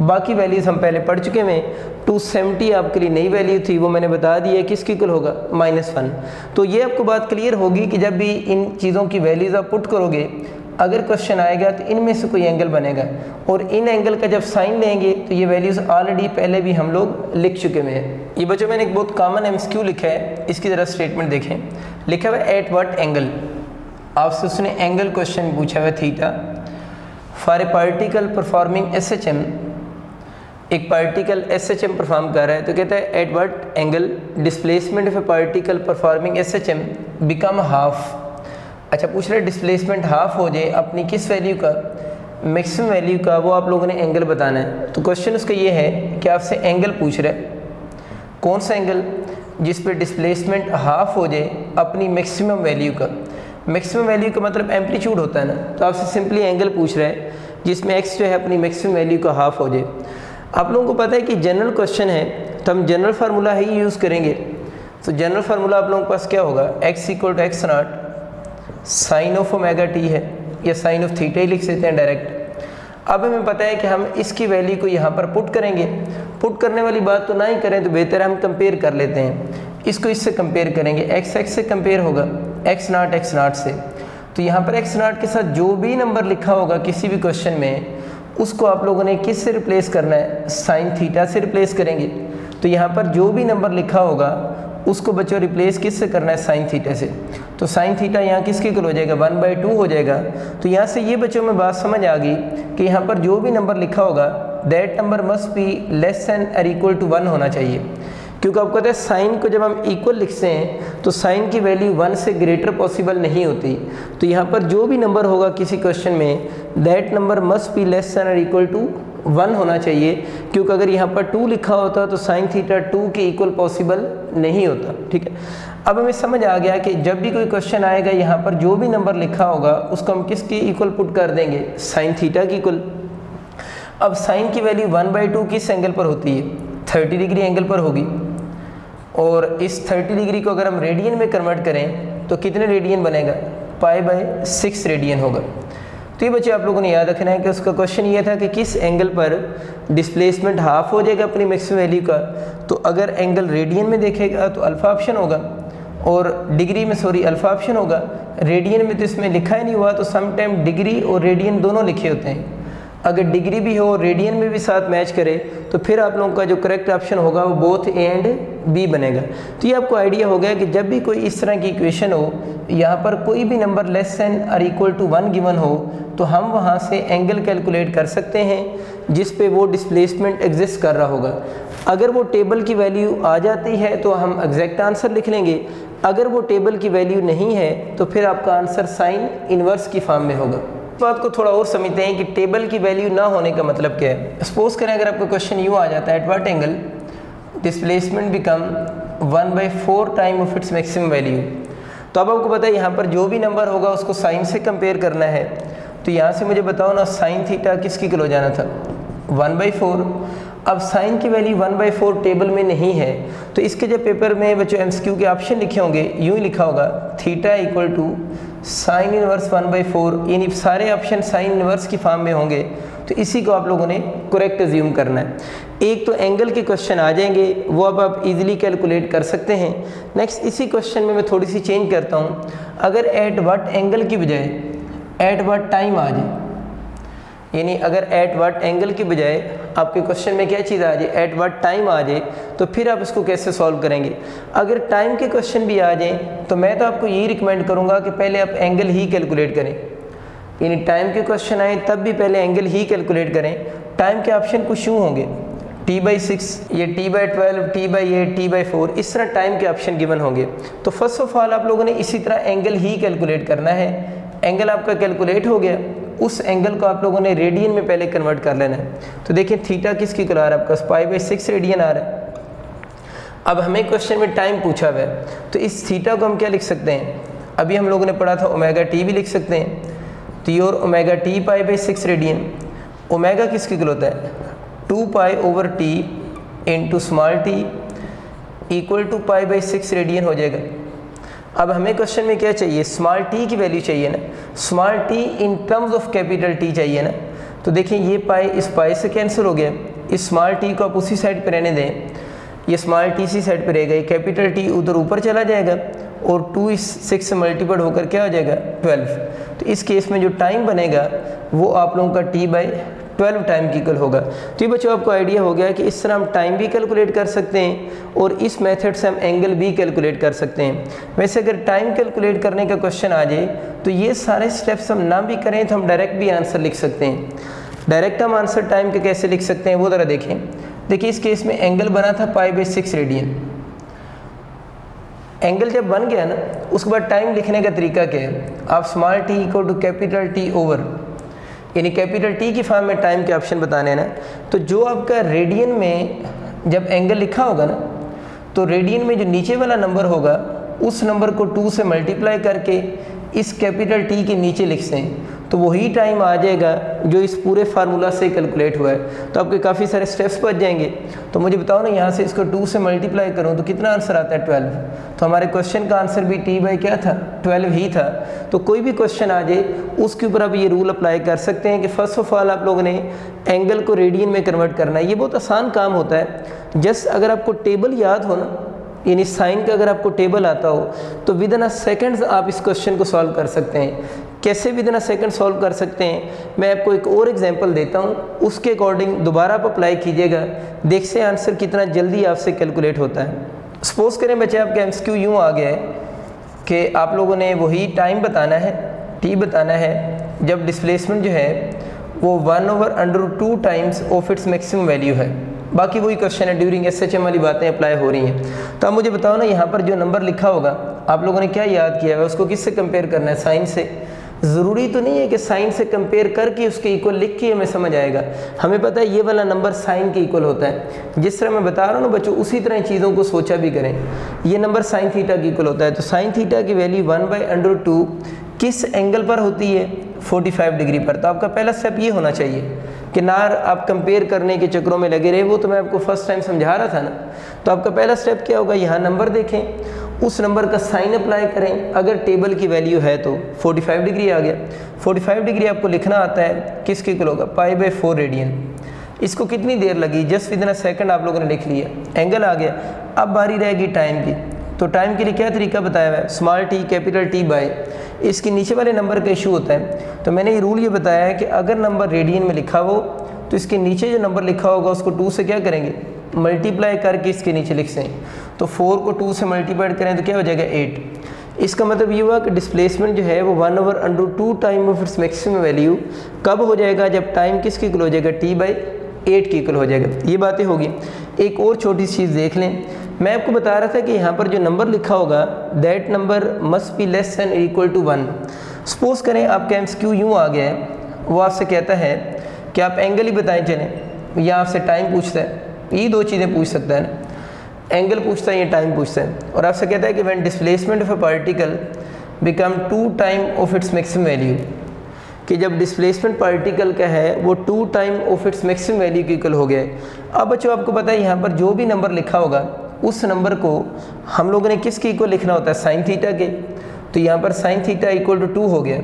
बाकी वैल्यूज़ हम पहले पढ़ चुके हैं। 270 आपके लिए नई वैल्यू थी, वो मैंने बता दी है किसकी इक्वल होगा? माइनस वन तो ये आपको बात क्लियर होगी कि जब भी इन चीज़ों की वैल्यूज़ आप पुट करोगे, अगर क्वेश्चन आएगा तो इनमें से कोई एंगल बनेगा। और इन एंगल का जब साइन लेंगे तो ये वैल्यूज़ ऑलरेडी पहले भी हम लोग लिख चुके हुए हैं। ये बच्चों, मैंने एक बहुत कॉमन एम लिखा है। इसकी ज़रा स्टेटमेंट देखें। लिखा हुआ एट वट एंगल आपसे उसने एंगल क्वेश्चन पूछा हुआ theta for a particle performing S H M एक particle S H M perform कर रहा है तो कहता है at what angle displacement of a particle performing S H M become half अच्छा पूछ रहे डिस्प्लेसमेंट हाफ़ हो जाए, अपनी किस वैल्यू का? मैक्सिमम वैल्यू का, वो आप लोगों ने एंगल बताना है। तो क्वेश्चन उसका ये है कि आपसे एंगल पूछ रहे कौन सा एंगल जिस पे डिस्प्लेसमेंट हाफ़ हो जाए, अपनी मैक्सिमम वैल्यू का। मैक्सिमम वैल्यू का मतलब एम्पलीट्यूड होता है ना तो आपसे सिंपली एंगल पूछ रहे हैं, जिसमें एक्स जो है अपनी मैक्सिमम वैल्यू का हाफ़ हो जाए। आप लोगों को पता है कि जनरल क्वेश्चन है तो हम जनरल फार्मूला ही यूज़ करेंगे। तो जनरल फार्मूला आप लोगों के पास क्या होगा? X equal to x naught sine of omega t है, या साइन ऑफ़ थीटा ही लिख सकते हैं डायरेक्ट अब हमें पता है कि हम इसकी वैल्यू को यहाँ पर पुट करेंगे। पुट करने वाली बात तो ना ही करें तो बेहतर हम कंपेयर कर लेते हैं। इसको इससे कंपेयर करेंगे। एक्स एक्स से कंपेयर होगा एक्स नाट एक्स नाट से। तो यहाँ पर एक्स नाट के साथ जो भी नंबर लिखा होगा, किसी भी क्वेश्चन में उसको आप लोगों ने किस से रिप्लेस करना है? साइन थीटा से रिप्लेस करेंगे। तो यहाँ पर जो भी नंबर लिखा होगा, उसको बच्चों रिप्लेस किस से करना है? साइन थीटा से। तो साइन थीटा यहाँ किसके इक्वल हो जाएगा? वन बाई टू हो जाएगा। तो यहाँ से ये बच्चों में बात समझ आ गई कि यहाँ पर जो भी नंबर लिखा होगा that number must be less than or equal to one होना चाहिए। क्योंकि आपको कहते हैं, साइन को जब हम इक्वल लिखते हैं तो साइन की वैल्यू वन से ग्रेटर पॉसिबल नहीं होती। तो यहाँ पर जो भी नंबर होगा किसी क्वेश्चन में that number must be less than or equal to one होना चाहिए। क्योंकि अगर यहाँ पर टू लिखा होता तो साइन थीटा टू के इक्वल पॉसिबल नहीं होता, ठीक है? अब हमें समझ आ गया कि जब भी कोई क्वेश्चन आएगा, यहाँ पर जो भी नंबर लिखा होगा, उसको हम किसकी इक्वल पुट कर देंगे? साइन थीटा की इक्वल अब साइन की वैल्यू वन बाई टू किस एंगल पर होती है? थर्टी डिग्री एंगल पर होगी। और इस थर्टी डिग्री को अगर हम रेडियन में कन्वर्ट करें तो कितने रेडियन बनेगा? पाई बाई सिक्स रेडियन होगा। तो ये बच्चे आप लोगों ने याद रखना है कि उसका क्वेश्चन ये था कि किस एंगल पर डिस्प्लेसमेंट हाफ़ हो जाएगा अपनी मैक्सिमम वैल्यू का? तो अगर एंगल रेडियन में देखेगा तो अल्फ़ा ऑप्शन होगा। और डिग्री में सॉरी अल्फ़ा ऑप्शन होगा। रेडियन में तो इसमें लिखा ही नहीं हुआ तो सम टाइम डिग्री और रेडियन दोनों लिखे होते हैं। अगर डिग्री भी हो, रेडियन में भी साथ मैच करे तो फिर आप लोगों का जो करेक्ट ऑप्शन होगा वो बोथ ए एंड बी बनेगा। तो ये आपको आइडिया हो गया कि जब भी कोई इस तरह की इक्वेशन हो, यहाँ पर कोई भी नंबर लेस देन और इक्वल टू वन गिवन हो तो हम वहाँ से एंगल कैलकुलेट कर सकते हैं, जिस पे वो डिस्प्लेसमेंट एग्जिस्ट कर रहा होगा। अगर वो टेबल की वैल्यू आ जाती है तो हम एग्जैक्ट आंसर लिख लेंगे। अगर वो टेबल की वैल्यू नहीं है तो फिर आपका आंसर साइन इन्वर्स की फॉर्म में होगा। बात को थोड़ा और समझते हैं कि टेबल की वैल्यू ना होने का मतलब क्या है? सपोज़ करें, अगर आपका क्वेश्चन यूँ आ जाता है at what angle displacement become one by four time of its maximum value तो अब आपको पता है, यहाँ पर जो भी नंबर होगा, उसको साइन से कंपेयर करना है। तो यहाँ से मुझे बताओ ना साइन थीटा किसकी किलो जाना था? वन बाई फोर अब साइन की value one by four table में नहीं है। तो इसके जब पेपर में बच्चों एम के ऑप्शन लिखे होंगे यूँ ही लिखा होगा theta equal to sine inverse one by four, यानी सारे ऑप्शन साइन इनवर्स की फॉर्म में होंगे तो इसी को आप लोगों ने करेक्ट ज्यूम करना है। एक तो एंगल के क्वेश्चन आ जाएँगे, वो अब आप इजीली कैलकुलेट कर सकते हैं। नेक्स्ट इसी क्वेश्चन में मैं थोड़ी सी चेंज करता हूँ। अगर एट वट एंगल की बजाय एट वट टाइम आ जाए यानी अगर एट वट एंगल की बजाय आपके क्वेश्चन में क्या चीज़ आ जाए एट वट टाइम आ जाए तो फिर आप इसको कैसे सॉल्व करेंगे? अगर टाइम के क्वेश्चन भी आ जाएँ तो मैं तो आपको यही रिकमेंड करूँगा कि पहले आप एंगल ही कैलकुलेट करें। यानी टाइम के क्वेश्चन आए, तब भी पहले एंगल ही कैलकुलेट करें। टाइम के ऑप्शन कुछ यूँ होंगे। टी बाई सिक्स ये T by twelve T by eight T by four इस तरह टाइम के ऑप्शन गिवन होंगे। तो फ़र्स्ट ऑफ़ ऑल आप लोगों ने इसी तरह एंगल ही कैलकुलेट करना है। एंगल आपका कैलकुलेट हो गया। उस एंगल को आप लोगों ने रेडियन में पहले कन्वर्ट कर लेना है। तो देखिए थीटा किसकी करा रहा है आपका? पाई बाई सिक्स रेडियन आ रहा है। अब हमें क्वेश्चन में टाइम पूछा हुआ है। तो इस थीटा को हम क्या लिख सकते हैं? अभी हम लोगों ने पढ़ा था ओमेगा टी भी लिख सकते हैं। तो your omega T pi by six radian omega किसकी इक्वल होता है? Two pi over T into small T equal to pi by six radian हो जाएगा। अब हमें क्वेश्चन में क्या चाहिए? स्मॉल टी की वैल्यू चाहिए ना? Small T in terms of capital T चाहिए ना? तो देखिए, ये पाई इस पाई से कैंसिल हो गया। इस स्मॉल टी को आप उसी साइड पर रहने दें। ये स्मॉल टी सी साइड पर रहेगा। ये कैपिटल टी उधर ऊपर चला जाएगा और टू इस सिक्स से मल्टीपल होकर क्या हो जाएगा? ट्वेल्व तो इस केस में जो टाइम बनेगा, वो आप लोगों का टी बाई ट्वेल्व टाइम की कल होगा। तो ये बच्चों, आपको आइडिया हो गया कि इस तरह हम टाइम भी कैलकुलेट कर सकते हैं और इस मेथड से हम एंगल भी कैलकुलेट कर सकते हैं। वैसे अगर टाइम कैलकुलेट करने का क्वेश्चन आ जाए तो ये सारे स्टेप्स हम ना भी करें तो हम डायरेक्ट भी आंसर लिख सकते हैं। डायरेक्ट हम आंसर टाइम के कैसे लिख सकते हैं, वो ज़रा देखें। देखिए, इस केस में एंगल बना था pi by six radian. Angle जब बन गया ना, उसके बाद टाइम लिखने का तरीका क्या है? आप small T equal to capital T over. यानी कैपिटल टी की फॉर्म में टाइम के ऑप्शन बताने हैं ना तो जो आपका रेडियन में जब एंगल लिखा होगा ना तो रेडियन में जो नीचे वाला नंबर होगा, उस नंबर को टू से मल्टीप्लाई करके इस कैपिटल टी के नीचे लिख सें तो वही टाइम आ जाएगा जो इस पूरे फार्मूला से कैलकुलेट हुआ है। तो आपके काफ़ी सारे स्टेप्स बच जाएँगे। तो मुझे बताओ ना, यहाँ से इसको टू से मल्टीप्लाई करूँ तो कितना आंसर आता है ट्वेल्व तो हमारे क्वेश्चन का आंसर भी टी बाई क्या था? ट्वेल्व ही था। तो कोई भी क्वेश्चन आ जाए, उसके ऊपर आप ये रूल अप्लाई कर सकते हैं कि फ़र्स्ट ऑफ़ ऑल आप लोगों ने एंगल को रेडियन में कन्वर्ट करना है। ये बहुत आसान काम होता है। जस्ट अगर आपको टेबल याद हो ना यानी साइन का अगर आपको टेबल आता हो तो विद इन अ सेकेंड्स आप इस क्वेश्चन को सॉल्व कर सकते हैं। कैसे within a second solve कर सकते हैं? मैं आपको एक और एग्जांपल देता हूँ। उसके अकॉर्डिंग दोबारा आप अप्लाई कीजिएगा। देख से आंसर कितना जल्दी आपसे कैलकुलेट होता है। सपोज़ करें बच्चे, आपका एम क्यू यूँ आ गया है कि आप लोगों ने वही टाइम बताना है टी बताना है। जब डिस्प्लेसमेंट जो है, वो one over under two times of its maximum value है। बाकी वही क्वेश्चन है ड्यूरिंग एस एच एम वाली बातें अप्लाई हो रही हैं। तो आप मुझे बताओ ना, यहाँ पर जो नंबर लिखा होगा, आप लोगों ने क्या याद किया है? उसको किससे कंपेयर करना है? साइन से। ज़रूरी तो नहीं है कि साइन से कंपेयर करके उसके इक्वल लिख के हमें समझ आएगा। हमें पता है ये वाला नंबर साइन के इक्वल होता है। जिस तरह मैं बता रहा हूँ ना बच्चों, उसी तरह चीज़ों को सोचा भी करें। ये नंबर साइन थीटा के इक्वल होता है। तो साइन थीटा की value one by under two किस एंगल पर होती है? 45 डिग्री पर। तो आपका पहला स्टेप ये होना चाहिए। कि नार आप कंपेयर करने के चक्रों में लगे रहे, वो तो मैं आपको फ़र्स्ट टाइम समझा रहा था ना। तो आपका पहला स्टेप क्या होगा? यहाँ नंबर देखें। उस नंबर का साइन अप्लाई करें। अगर टेबल की वैल्यू है तो 45 डिग्री आ गया। 45 डिग्री आपको लिखना आता है, किसके किलो होगा पाई बाई फोर रेडियन इसको कितनी देर लगी? जस्ट विद इन सेकंड आप लोगों ने लिख लिया। एंगल आ गया। अब बारी रहेगी टाइम की। तो टाइम के लिए क्या तरीका बताया हुआ है? Small T capital T by इसके नीचे वाले नंबर का इशू होता है। तो मैंने ये रूल ये बताया है कि अगर नंबर रेडियन में लिखा हो तो इसके नीचे जो नंबर लिखा होगा, उसको टू से क्या करेंगे? मल्टीप्लाई करके इसके नीचे लिख सें तो फोर को टू से मल्टीप्लाई करें तो क्या हो जाएगा? एट इसका मतलब ये हुआ कि डिस्प्लेसमेंट जो है, वो one over under two time of its maximum value कब हो जाएगा? जब टाइम किसके इक्वल हो जाएगा? टी बाई एट के इक्वल हो जाएगा। ये बातें होगी। एक और छोटी सी चीज़ देख लें। मैं आपको बता रहा था कि यहाँ पर जो नंबर लिखा होगा that number must be less and equal to one suppose करें आपका एम क्यू यूँ आ गया है? वो आपसे कहता है कि आप एंगल ही बताएँ चलें। या आपसे टाइम पूछता है। ये दो चीज़ें पूछ सकता है ना। एंगल पूछता है, या टाइम पूछता है। और आपसे कहता है कि when displacement of a particle become two time of its maximum value कि जब डिस्प्लेसमेंट पार्टिकल का है, वो two time of its maximum value की इक्वल हो गया अब बच्चों, आपको पता है यहाँ पर जो भी नंबर लिखा होगा उस नंबर को हम लोगों ने किसके इक्वल लिखना होता है? साइन थीटा के। तो यहाँ पर sine theta equal to two हो गया।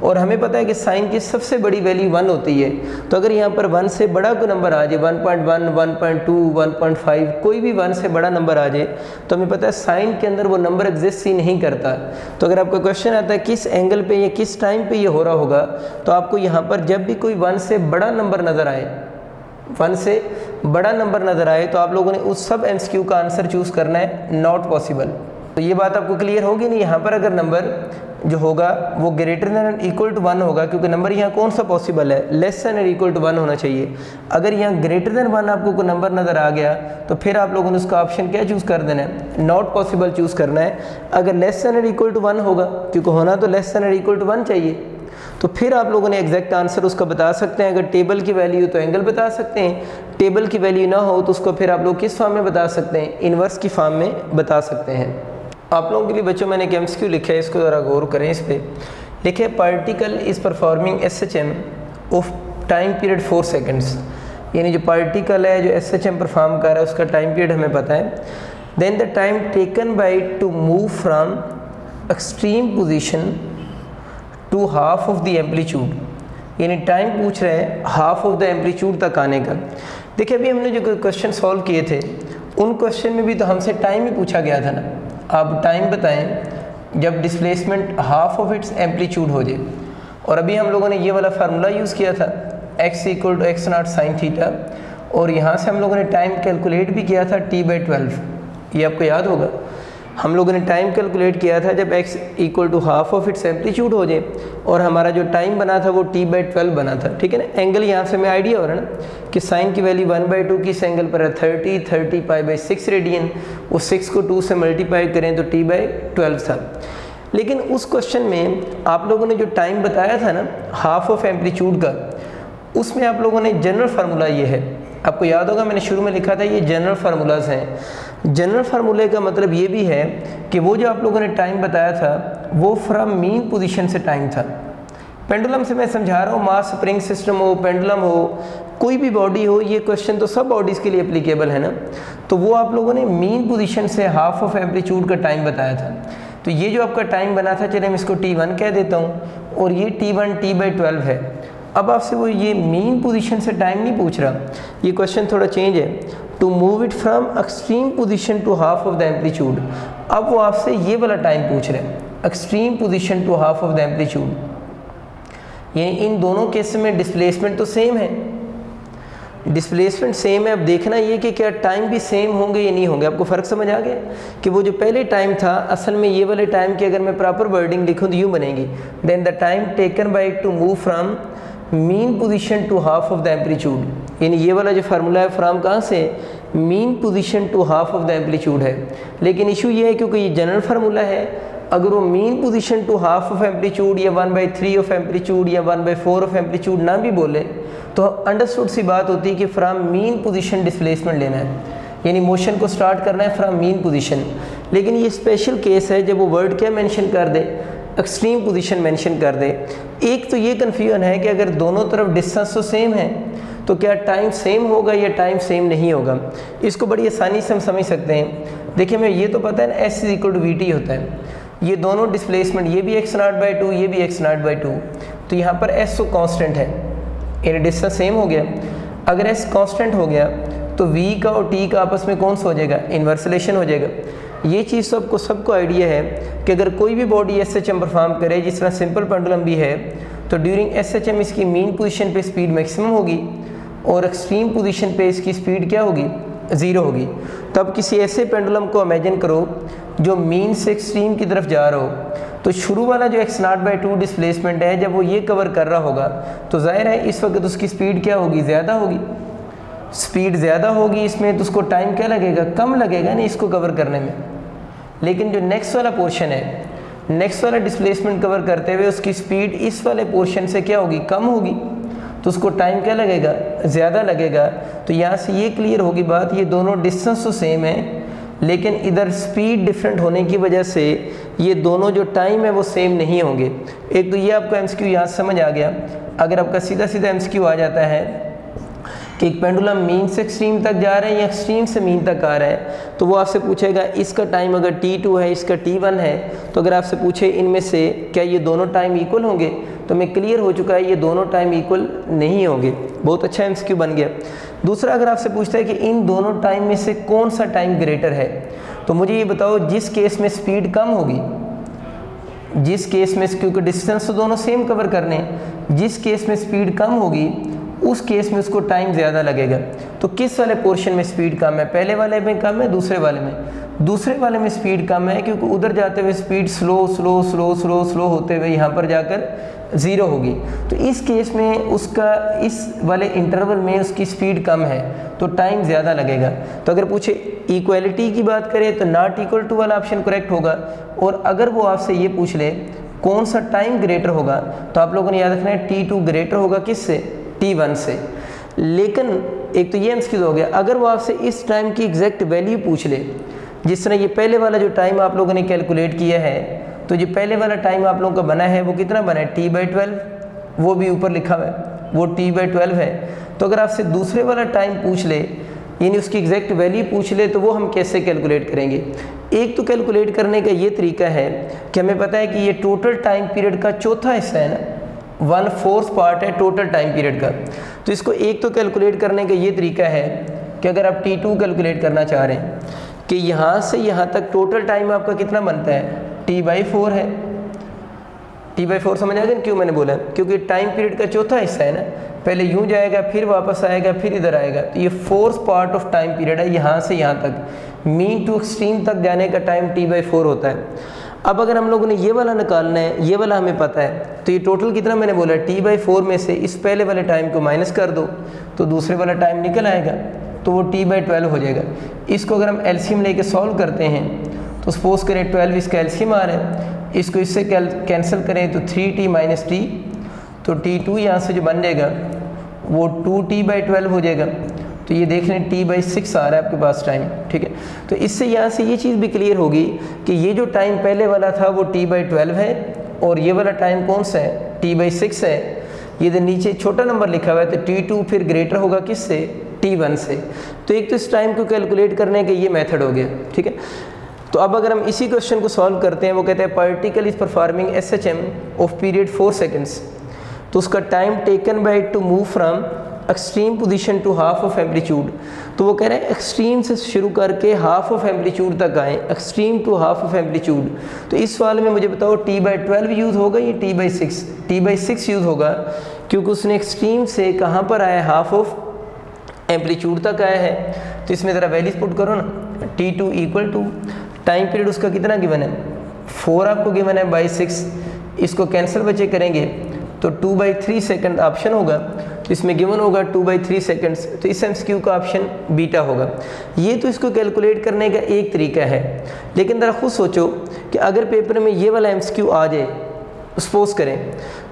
और हमें पता है कि साइन की सबसे बड़ी वैल्यू वन होती है। तो अगर यहाँ पर वन से बड़ा कोई नंबर आ जाए one point one one point two one point five कोई भी वन से बड़ा नंबर आ जाए तो हमें पता है साइन के अंदर वो नंबर एग्जिस्ट ही नहीं करता। तो अगर आपका क्वेश्चन आता है किस एंगल पे या किस टाइम पे ये हो रहा होगा तो आपको यहाँ पर जब भी कोई वन से बड़ा नंबर नज़र आए वन से बड़ा नंबर नज़र आए तो आप लोगों ने उस सब एम का आंसर चूज़ करना है नॉट पॉसिबल तो ये बात आपको क्लियर होगी नहीं? यहाँ पर अगर नंबर जो होगा, वो greater than equal to one होगा, क्योंकि नंबर यहाँ कौन सा पॉसिबल है? Less than equal to one होना चाहिए। अगर यहाँ ग्रेटर देन वन आपको कोई नंबर नज़र आ गया तो फिर आप लोगों ने उसका ऑप्शन क्या चूज़ कर देना है? नॉट पॉसिबल चूज़ करना है। अगर less than equal to one होगा, क्योंकि होना तो less than equal to one चाहिए। तो फिर आप लोगों ने एग्जैक्ट आंसर उसका बता सकते हैं। अगर टेबल की वैल्यू तो एंगल बता सकते हैं। टेबल की वैल्यू ना हो तो उसको फिर आप लोग किस फॉर्म में बता सकते हैं? इन्वर्स की फॉर्म में बता सकते हैं। आप लोगों के लिए बच्चों मैंने एम क्यू लिखा है, इसको ज़रा गौर करें इस पर लिखे particle is performing S H M of time period four seconds यानी जो पार्टिकल है, जो एस एच एम परफॉर्म कर रहा है, उसका टाइम पीरियड हमें पता है। Then the time taken by to move from extreme position to half of the amplitude यानी टाइम पूछ रहे हैं हाफ़ ऑफ़ द एम्पलीट्यूड तक आने का। देखिए, अभी हमने जो क्वेश्चन सॉल्व किए थे, उन क्वेश्चन में भी तो हमसे टाइम ही पूछा गया था ना। आप टाइम बताएँ, जब displacement half of its amplitude हो जाए। और अभी हम लोगों ने ये वाला फार्मूला यूज़ किया था X equal to X naught sine theta और यहाँ से हम लोगों ने टाइम कैलकुलेट भी किया था टी बाई ट्वेल्व ये आपको याद होगा? हम लोगों ने टाइम कैलकुलेट किया था जब x equal to half of its amplitude हो जाए, और हमारा जो टाइम बना था वो t बाई ट्वेल्व बना था, ठीक है ना? एंगल यहाँ से हमें आइडिया हो रहा है ना, कि साइन की वैल्यू वन बाई टू किस एंगल पर है? Thirty thirty pi by six radian वो सिक्स को टू से मल्टीप्लाई करें तो टी बाई ट्वेल्व था। लेकिन उस क्वेश्चन में आप लोगों ने जो टाइम बताया था ना हाफ़ ऑफ़ एम्पलीट्यूड का, उसमें आप लोगों ने जनरल फार्मूला ये है आपको याद होगा, मैंने शुरू में लिखा था, ये जनरल फार्मूलाज हैं। जनरल फार्मूले का मतलब ये भी है कि वो जो आप लोगों ने टाइम बताया था, वो फ्रॉम मीन पोजीशन से टाइम था। पेंडुलम से मैं समझा रहा हूँ मास स्प्रिंग सिस्टम हो पेंडुलम हो, कोई भी बॉडी हो, ये क्वेश्चन तो सब बॉडीज़ के लिए अप्लीकेबल है ना? तो वो आप लोगों ने मीन पोजीशन से हाफ़ ऑफ़ एम्पलीट्यूड का टाइम बताया था। तो ये जो आपका टाइम बना था चले मैं इसको टी वन कह देता हूँ, और ये T one T by twelve है। अब आपसे वो ये मेन पोजीशन से टाइम नहीं पूछ रहा। ये क्वेश्चन थोड़ा चेंज है। To move it from extreme position to half of the amplitude अब वो आपसे ये वाला टाइम पूछ रहे हैं। Extreme position to half of the amplitude यानी इन दोनों केस में डिस्प्लेसमेंट तो सेम है। डिस्प्लेसमेंट सेम है। अब देखना ये कि क्या टाइम भी सेम होंगे या नहीं होंगे। आपको फ़र्क समझ आ गया? कि वो जो पहले टाइम था, असल में ये वाले टाइम की अगर मैं प्रॉपर वर्डिंग लिखूँ तो यूँ बनेगी। Then the time taken by to move from mean position to half of the amplitude यानी ये वाला जो फार्मूला है फ्राम कहाँ से? Mean position to half of the amplitude है। लेकिन इशू ये है क्योंकि ये जनरल फार्मूला है, अगर वो mean position to half of amplitude या one by three of amplitude या one by four of amplitude ना भी बोले तो अंडरस्टूड सी बात होती है कि फ्राम मीन पोजीशन डिस्प्लेसमेंट लेना है। यानी मोशन को स्टार्ट करना है फ्राम मीन पोजीशन लेकिन ये स्पेशल केस है, जब वो वर्ड क्या मेंशन कर दे एक्सट्रीम पोजीशन मेंशन कर दे। एक तो ये कन्फ्यूज़न है कि अगर दोनों तरफ़ डिस्टेंस तो सेम है तो क्या टाइम सेम होगा या टाइम सेम नहीं होगा? इसको बड़ी आसानी से हम समझ सकते हैं। देखिए हमें ये तो पता है ना S is equal to V T होता है। ये दोनों डिस्प्लेसमेंट ये भी एक्स नाट बाई टू ये भी एक्स नाट बाई टू तो यहाँ पर एस तो कॉन्स्टेंट है। यानी डिस्टेंस सेम हो गया। अगर एस कॉन्स्टेंट हो गया तो वी का और टी का आपस में कौन सा हो जाएगा? इन्वर्सलेशन हो जाएगा। ये चीज़ सबको सबको आइडिया है कि अगर कोई भी body S H M perform करे, जिस तरह सिंपल पेंडुलम भी है तो ड्यूरिंग एस एच एम इसकी मेन पोजीशन पे स्पीड मैक्सिमम होगी और एक्सट्रीम पोजीशन पे इसकी स्पीड क्या होगी? ज़ीरो होगी। तब किसी ऐसे पेंडुलम को इमेजिन करो जो मीन से एक्सट्रीम की तरफ़ जा रहा हो। तो शुरू वाला जो x not by two displacement है, जब वो ये कवर कर रहा होगा तो ज़ाहिर है इस वक्त उसकी स्पीड क्या होगी? ज़्यादा होगी। स्पीड ज़्यादा होगी इसमें तो उसको टाइम क्या लगेगा? कम लगेगा, नहीं, इसको कवर करने में। लेकिन जो नेक्स्ट वाला पोर्शन है नेक्स्ट वाला डिस्प्लेसमेंट कवर करते हुए उसकी स्पीड इस वाले पोर्शन से क्या होगी? कम होगी। तो उसको टाइम क्या लगेगा? ज़्यादा लगेगा। तो यहाँ से ये क्लियर होगी बात, ये दोनों डिस्टेंस तो सेम है, लेकिन इधर स्पीड डिफरेंट होने की वजह से ये दोनों जो टाइम है वो सेम नहीं होंगे। एक तो ये आपको एम सी यहाँ समझ आ गया। अगर आपका सीधा सीधा एम आ जाता है कि एक पेंडुलम मीन से एक्सट्रीम तक जा रहा है या एक्सट्रीम से मीन तक आ रहा है तो वो आपसे पूछेगा, इसका टाइम अगर टी टू है, इसका टी वन है तो अगर आपसे पूछे इनमें से, क्या ये दोनों टाइम इक्वल होंगे? तो मैं क्लियर हो चुका है, ये दोनों टाइम इक्वल नहीं होंगे। बहुत अच्छा एम बन गया। दूसरा, अगर आपसे पूछता है कि इन दोनों टाइम में से कौन सा टाइम ग्रेटर है तो मुझे ये बताओ, जिस केस में स्पीड कम होगी, जिस केस में, क्योंकि डिस्टेंस तो दोनों सेम कवर करने जिस केस में स्पीड कम होगी उस केस में उसको टाइम ज़्यादा लगेगा। तो किस वाले पोर्शन में स्पीड कम है? पहले वाले में कम है, दूसरे वाले में? दूसरे वाले में स्पीड कम है क्योंकि उधर जाते हुए speed slow slow slow slow slow होते हुए यहाँ पर जाकर ज़ीरो होगी। तो इस केस में उसका, इस वाले इंटरवल में उसकी स्पीड कम है तो टाइम ज़्यादा लगेगा। तो अगर पूछे इक्वलिटी की बात करें तो नॉट इक्वल टू वाला ऑप्शन करेक्ट होगा। और अगर वो आपसे ये पूछ ले, कौन सा टाइम ग्रेटर होगा? तो आप लोगों ने याद रखना है टी टू ग्रेटर होगा किससे? टी वन से। लेकिन एक तो ये एमस्क्यूज हो गया, अगर वो आपसे इस टाइम की एग्जैक्ट वैल्यू पूछ ले, जिस तरह ये पहले वाला जो टाइम आप लोगों ने कैलकुलेट किया है तो जो पहले वाला टाइम आप लोगों का बना है, वो कितना बना है? टी बाई ट्वेल्व वो भी ऊपर लिखा हुआ है, वो टी बाई ट्वेल्व है। तो अगर आपसे दूसरे वाला टाइम पूछ ले, यानी उसकी एग्जैक्ट वैल्यू पूछ ले तो वो हम कैसे कैलकुलेट करेंगे? एक तो कैलकुलेट करने का ये तरीका है कि हमें पता है कि ये टोटल टाइम पीरियड का चौथा हिस्सा है ना वन फोर्थ पार्ट है टोटल टाइम पीरियड का। तो इसको एक तो कैलकुलेट करने का ये तरीका है कि अगर आप टी टू कैलकुलेट करना चाह रहे हैं, कि यहाँ से यहाँ तक टोटल टाइम आपका कितना बनता है? टी बाई फोर है। टी बाई फोर समझ आ गया क्यों मैंने बोला? क्योंकि टाइम पीरियड का चौथा हिस्सा है ना, पहले यूँ जाएगा, फिर वापस आएगा, फिर इधर आएगा। तो ये fourth part of time period है यहाँ से यहाँ तक। मीन टू एक्सट्रीम तक जाने का टाइम टी बाई फोर होता है। अब अगर हम लोगों ने ये वाला निकालना है, ये वाला हमें पता है तो ये टोटल कितना मैंने बोला टी बाई फोर में से इस पहले वाले टाइम को माइनस कर दो तो दूसरे वाला टाइम निकल आएगा तो वो टी बाई ट्वेल्व हो जाएगा। इसको अगर हम एल्शियम लेके सॉल्व करते हैं तो सपोज़ करें ट्वेल्व इसका एल्शियम आ रहा है, इसको इससे कैंसिल करें तो थ्री टी माइनस टी तो टी टू यहाँ से जो बन जाएगा, वो टू टी बाई ट्वेल्व हो जाएगा। तो ये देख लें टी बाई सिक्स आ रहा है आपके पास टाइम ठीक है? तो इससे यहाँ से ये चीज़ भी क्लियर होगी कि ये जो टाइम पहले वाला था, वो टी बाई ट्वेल्व है, और ये वाला टाइम कौन सा है? टी बाई सिक्स है। ये नीचे छोटा नंबर लिखा हुआ है तो टी टू फिर ग्रेटर होगा किससे? टी वन से। तो एक तो इस टाइम को कैलकुलेट करने का ये मेथड हो गया, ठीक है? तो अब अगर हम इसी क्वेश्चन को सॉल्व करते हैं, वो कहते हैं particle is performing S H M of period four seconds तो उसका time taken by to move from extreme position to half of amplitude तो वो कह रहे हैं एक्सट्रीम से शुरू करके हाफ़ ऑफ़ एम्पलीट्यूड तक आए extreme to half of amplitude तो इस सवाल में मुझे बताओ टी बाई ट्वेल्व यूज़ होगा या T by six T by six use होगा, क्योंकि उसने एक्सट्रीम से कहाँ पर आया? हाफ़ ऑफ़ एम्पलीट्यूड तक आया है। तो इसमें ज़रा वैल्यूज़ पुट करो ना। T two equal to time period उसका कितना गिवन है? फोर आपको गिवन है बाई सिक्स इसको कैंसिल बचे करेंगे तो two by three second option होगा। तो इसमें गिवन होगा टू बाई थ्री सेकेंड्स तो इस एम क्यू का ऑप्शन बीटा होगा। ये तो इसको कैलकुलेट करने का एक तरीका है। लेकिन ज़रा खुद सोचो कि अगर पेपर में ये वाला एम क्यू आ जाए सपोज़ करें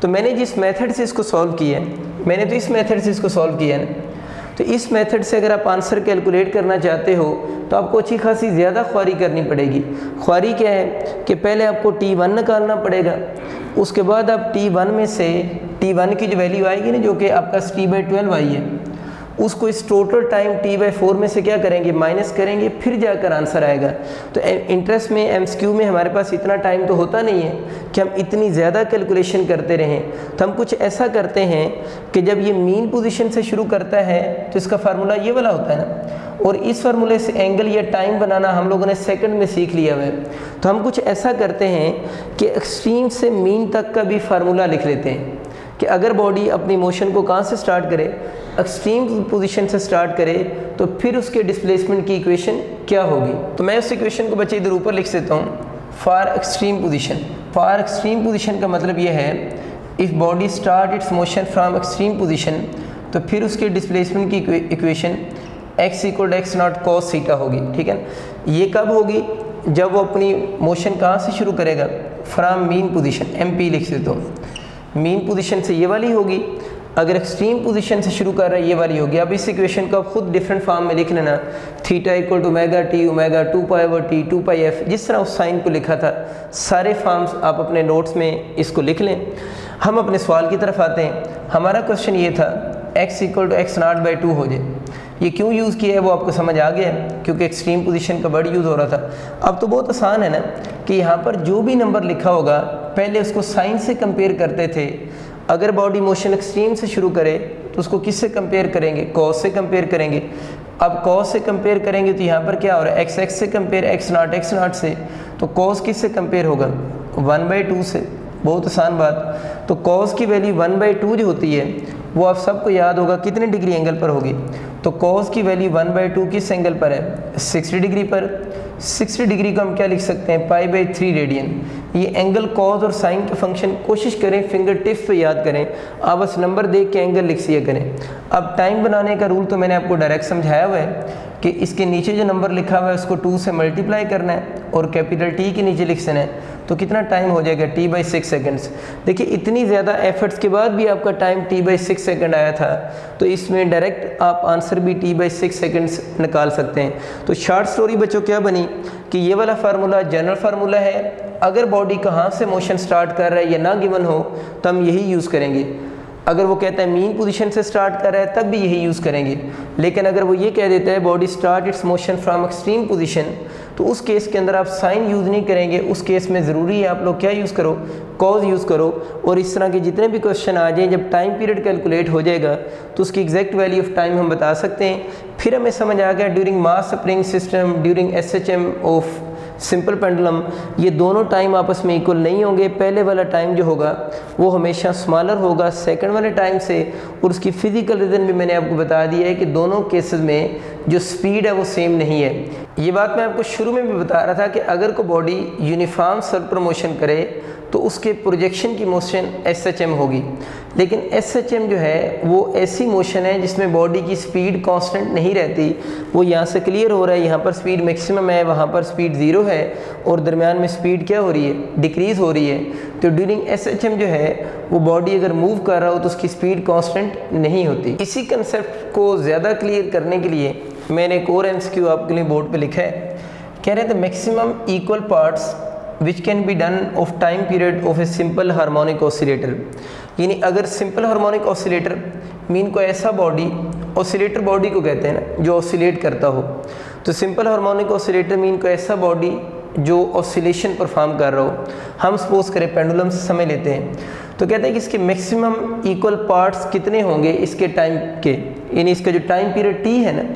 तो मैंने जिस मेथड से इसको सॉल्व किया है, मैंने तो इस मेथड से इसको सॉल्व किया है ना। तो इस मेथड से अगर आप आंसर कैलकुलेट करना चाहते हो तो आपको अच्छी खासी ज़्यादा ख्वारी करनी पड़ेगी। ख्वारी क्या है कि पहले आपको टी वन निकालना पड़ेगा, उसके बाद आप टी वन में से टी वन की जो वैल्यू आएगी ना, जो कि आपका टी बाई ट्वेल्व आई है, उसको इस total time T by four में से क्या करेंगे? माइनस करेंगे, फिर जाकर आंसर आएगा। तो इंटरेस्ट में एम में हमारे पास इतना टाइम तो होता नहीं है कि हम इतनी ज़्यादा कैलकुलेशन करते रहें। तो हम कुछ ऐसा करते हैं कि जब ये मीन पोजिशन से शुरू करता है तो इसका फार्मूला ये वाला होता है ना, और इस फार्मूले से एंगल या टाइम बनाना हम लोगों ने सेकंड में सीख लिया हुआ है। तो हम कुछ ऐसा करते हैं कि एक्सट्रीम से मीन तक का भी फार्मूला लिख लेते हैं। कि अगर बॉडी अपनी मोशन को कहाँ से स्टार्ट करे एक्सट्रीम पोजीशन से स्टार्ट करे तो फिर उसके डिस्प्लेसमेंट की इक्वेशन क्या होगी? तो मैं उस इक्वेशन को बच्चे इधर ऊपर लिख देता हूँ far extreme position far extreme position का मतलब यह है if body start its motion from extreme position तो फिर उसके डिस्प्लेसमेंट की equation X equal X naught cos theta होगी, ठीक है? ये कब होगी? जब वो अपनी मोशन कहाँ से शुरू करेगा? From mean position M P लिख देता हूँ। मीन पोजीशन से ये वाली होगी। अगर एक्सट्रीम पोजीशन से शुरू कर रहा है, ये वाली होगी। अब इस इक्वेशन को आप खुद डिफरेंट फॉर्म में लिख लेना। Theta equal to omega T omega two pi over T two pi F जिस तरह उस साइन को लिखा था, सारे फॉर्म्स आप अपने नोट्स में इसको लिख लें। हम अपने सवाल की तरफ़ आते हैं। हमारा क्वेश्चन ये था X equal to X naught by two हो जाए। ये क्यों यूज़ किया है वो आपको समझ आ गया है, क्योंकि एक्सट्रीम पोजीशन का वर्ड यूज़ हो रहा था। अब तो बहुत आसान है ना, कि यहाँ पर जो भी नंबर लिखा होगा, पहले उसको साइन से कंपेयर करते थे। अगर बॉडी मोशन एक्सट्रीम से शुरू करे तो उसको किस से कंपेयर करेंगे? कॉस से कंपेयर करेंगे। अब कॉस से कंपेयर करेंगे तो यहाँ पर क्या हो रहा है? एक्स एक्स से compare X naught X naught से। तो कॉस किस से कंपेयर होगा? वन बाई टू से। बहुत आसान बात। तो कॉस की वैल्यू वन बाई टू जो होती है। वो आप सबको याद होगा कितने डिग्री एंगल पर होगी। तो कॉस की वैल्यू वन बाई टू किस एंगल पर है? सिक्सटी डिग्री पर। सिक्सटी डिग्री को हम क्या लिख सकते हैं? पाई बाई थ्री रेडियन ये एंगल कॉज और साइन के फ़ंक्शन कोशिश करें फिंगर टिप्स पे याद करें। आप बस नंबर देख के एंगल लिख सिया करें। अब टाइम बनाने का रूल तो मैंने आपको डायरेक्ट समझाया हुआ है कि इसके नीचे जो नंबर लिखा हुआ है, उसको टू से मल्टीप्लाई करना है और कैपिटल टी के नीचे लिख देना है। तो कितना टाइम हो जाएगा? टी बाई सिक्स सेकेंड्स देखिए, इतनी ज़्यादा एफर्ट्स के बाद भी आपका time T by six second आया था। तो इसमें डायरेक्ट आप आंसर भी टी बाई सिक्स सेकेंड्स निकाल सकते हैं। तो शॉर्ट स्टोरी बच्चों, क्या बनी? कि ये वाला फार्मूला जनरल फार्मूला है। अगर बॉडी कहाँ से मोशन स्टार्ट कर रहा है या ना गिवन हो तो हम यही यूज़ करेंगे। अगर वो कहता है मीन पोजीशन से स्टार्ट कर रहा है, तब भी यही यूज़ करेंगे। लेकिन अगर वो ये कह देता है body start its motion from extreme position तो उस केस के अंदर आप साइन यूज़ नहीं करेंगे। उस केस में ज़रूरी है आप लोग क्या यूज़ करो? कॉज यूज़ करो। और इस तरह के जितने भी क्वेश्चन आ जाए, जब टाइम पीरियड कैलकुलेट हो जाएगा तो उसकी एग्जैक्ट वैल्यू ऑफ़ टाइम हम बता सकते हैं। फिर हमें समझ आ गया during mass spring system during S H M of simple pendulum, ये दोनों टाइम आपस में इक्वल नहीं होंगे। पहले वाला टाइम जो होगा, वो हमेशा स्मॉलर होगा। सेकंड वाले टाइम से, और उसकी फ़िज़िकल रीज़न भी मैंने आपको बता दिया है कि दोनों केसेस में जो स्पीड है, वो सेम नहीं है। ये बात मैं आपको शुरू में भी बता रहा था कि अगर को बॉडी यूनिफॉर्म सर्कुलर प्रमोशन करे तो उसके प्रोजेक्शन की मोशन एस एच एम होगी। लेकिन एस एच एम जो है, वो ऐसी मोशन है जिसमें बॉडी की स्पीड कांस्टेंट नहीं रहती। वो यहाँ से क्लियर हो रहा है, यहाँ पर स्पीड मैक्सिमम है, वहाँ पर स्पीड ज़ीरो है और दरमियान में स्पीड क्या हो रही है? डिक्रीज़ हो रही है। तो ड्यूरिंग एस एच एम जो है, वो बॉडी अगर मूव कर रहा हो तो उसकी स्पीड कॉन्स्टेंट नहीं होती। इसी कंसेप्ट को ज़्यादा क्लियर करने के लिए मैंने एक और एम आपके लिए बोर्ड पर लिखा है। कह रहे थे maximum equal parts which can be done of time period of a simple harmonic oscillator यानी अगर सिंपल हार्मोनिक ऑसिलेटर मीन को ऐसा बॉडी ऑसिलेटर बॉडी को कहते हैं ना, जो ऑसिलेट करता हो। तो सिंपल हार्मोनिक ऑसिलेटर मीन को ऐसा बॉडी जो ऑसिलेशन परफॉर्म कर रहा हो। हम सपोज़ करें पेंडुलम से समय लेते हैं। तो कहते हैं कि इसके मैक्सिमम इक्वल पार्ट्स कितने होंगे इसके टाइम के? यानी इसका जो टाइम पीरियड टी है ना,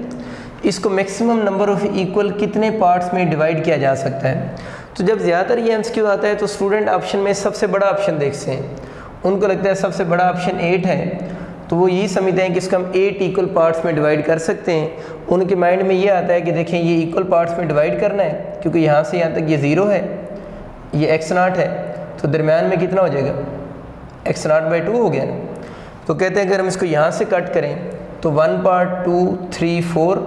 इसको मैक्सिमम नंबर ऑफ़ इक्वल कितने पार्ट्स में डिवाइड किया जा सकता है? तो जब ज़्यादातर ये एम आता है तो स्टूडेंट ऑप्शन में सबसे बड़ा ऑप्शन देखते हैं। उनको लगता है सबसे बड़ा ऑप्शन एट है। तो वो यही समझते हैं कि इसको हम एट इक्वल पार्ट्स में डिवाइड कर सकते हैं। उनके माइंड में ये आता है कि देखें, ये इक्वल पार्ट्स में डिवाइड करना है, क्योंकि यहाँ से यहाँ तक ये ज़ीरो है, ये एक्स नाट है। तो दरमियान में कितना हो जाएगा? एक्स नाट बाई टू हो गया ना। तो कहते हैं अगर हम इसको यहाँ से कट करें तो one part two three four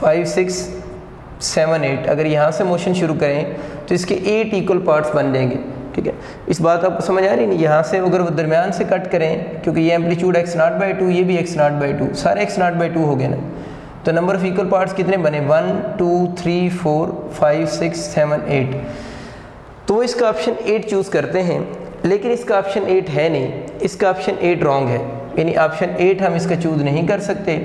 five six seven, eight, अगर यहाँ से मोशन शुरू करें तो इसके एट इक्वल पार्ट्स बन जाएँगे, ठीक है? इस बात आपको समझ आ रही नहीं? यहाँ से अगर वो दरमियान से कट करें, क्योंकि ये amplitude x naught by two ये भी एक्स नाट बाई टू सारे एक्स नाट बाई टू हो गए ना? तो नंबर ऑफ़ इक्वल पार्ट्स कितने बने? One two three four five six seven eight तो वो इसका ऑप्शन एट चूज़ करते हैं, लेकिन इसका ऑप्शन एट है नहीं। इसका ऑप्शन एट रॉन्ग है। यानी ऑप्शन एट हम इसका चूज़ नहीं कर सकते।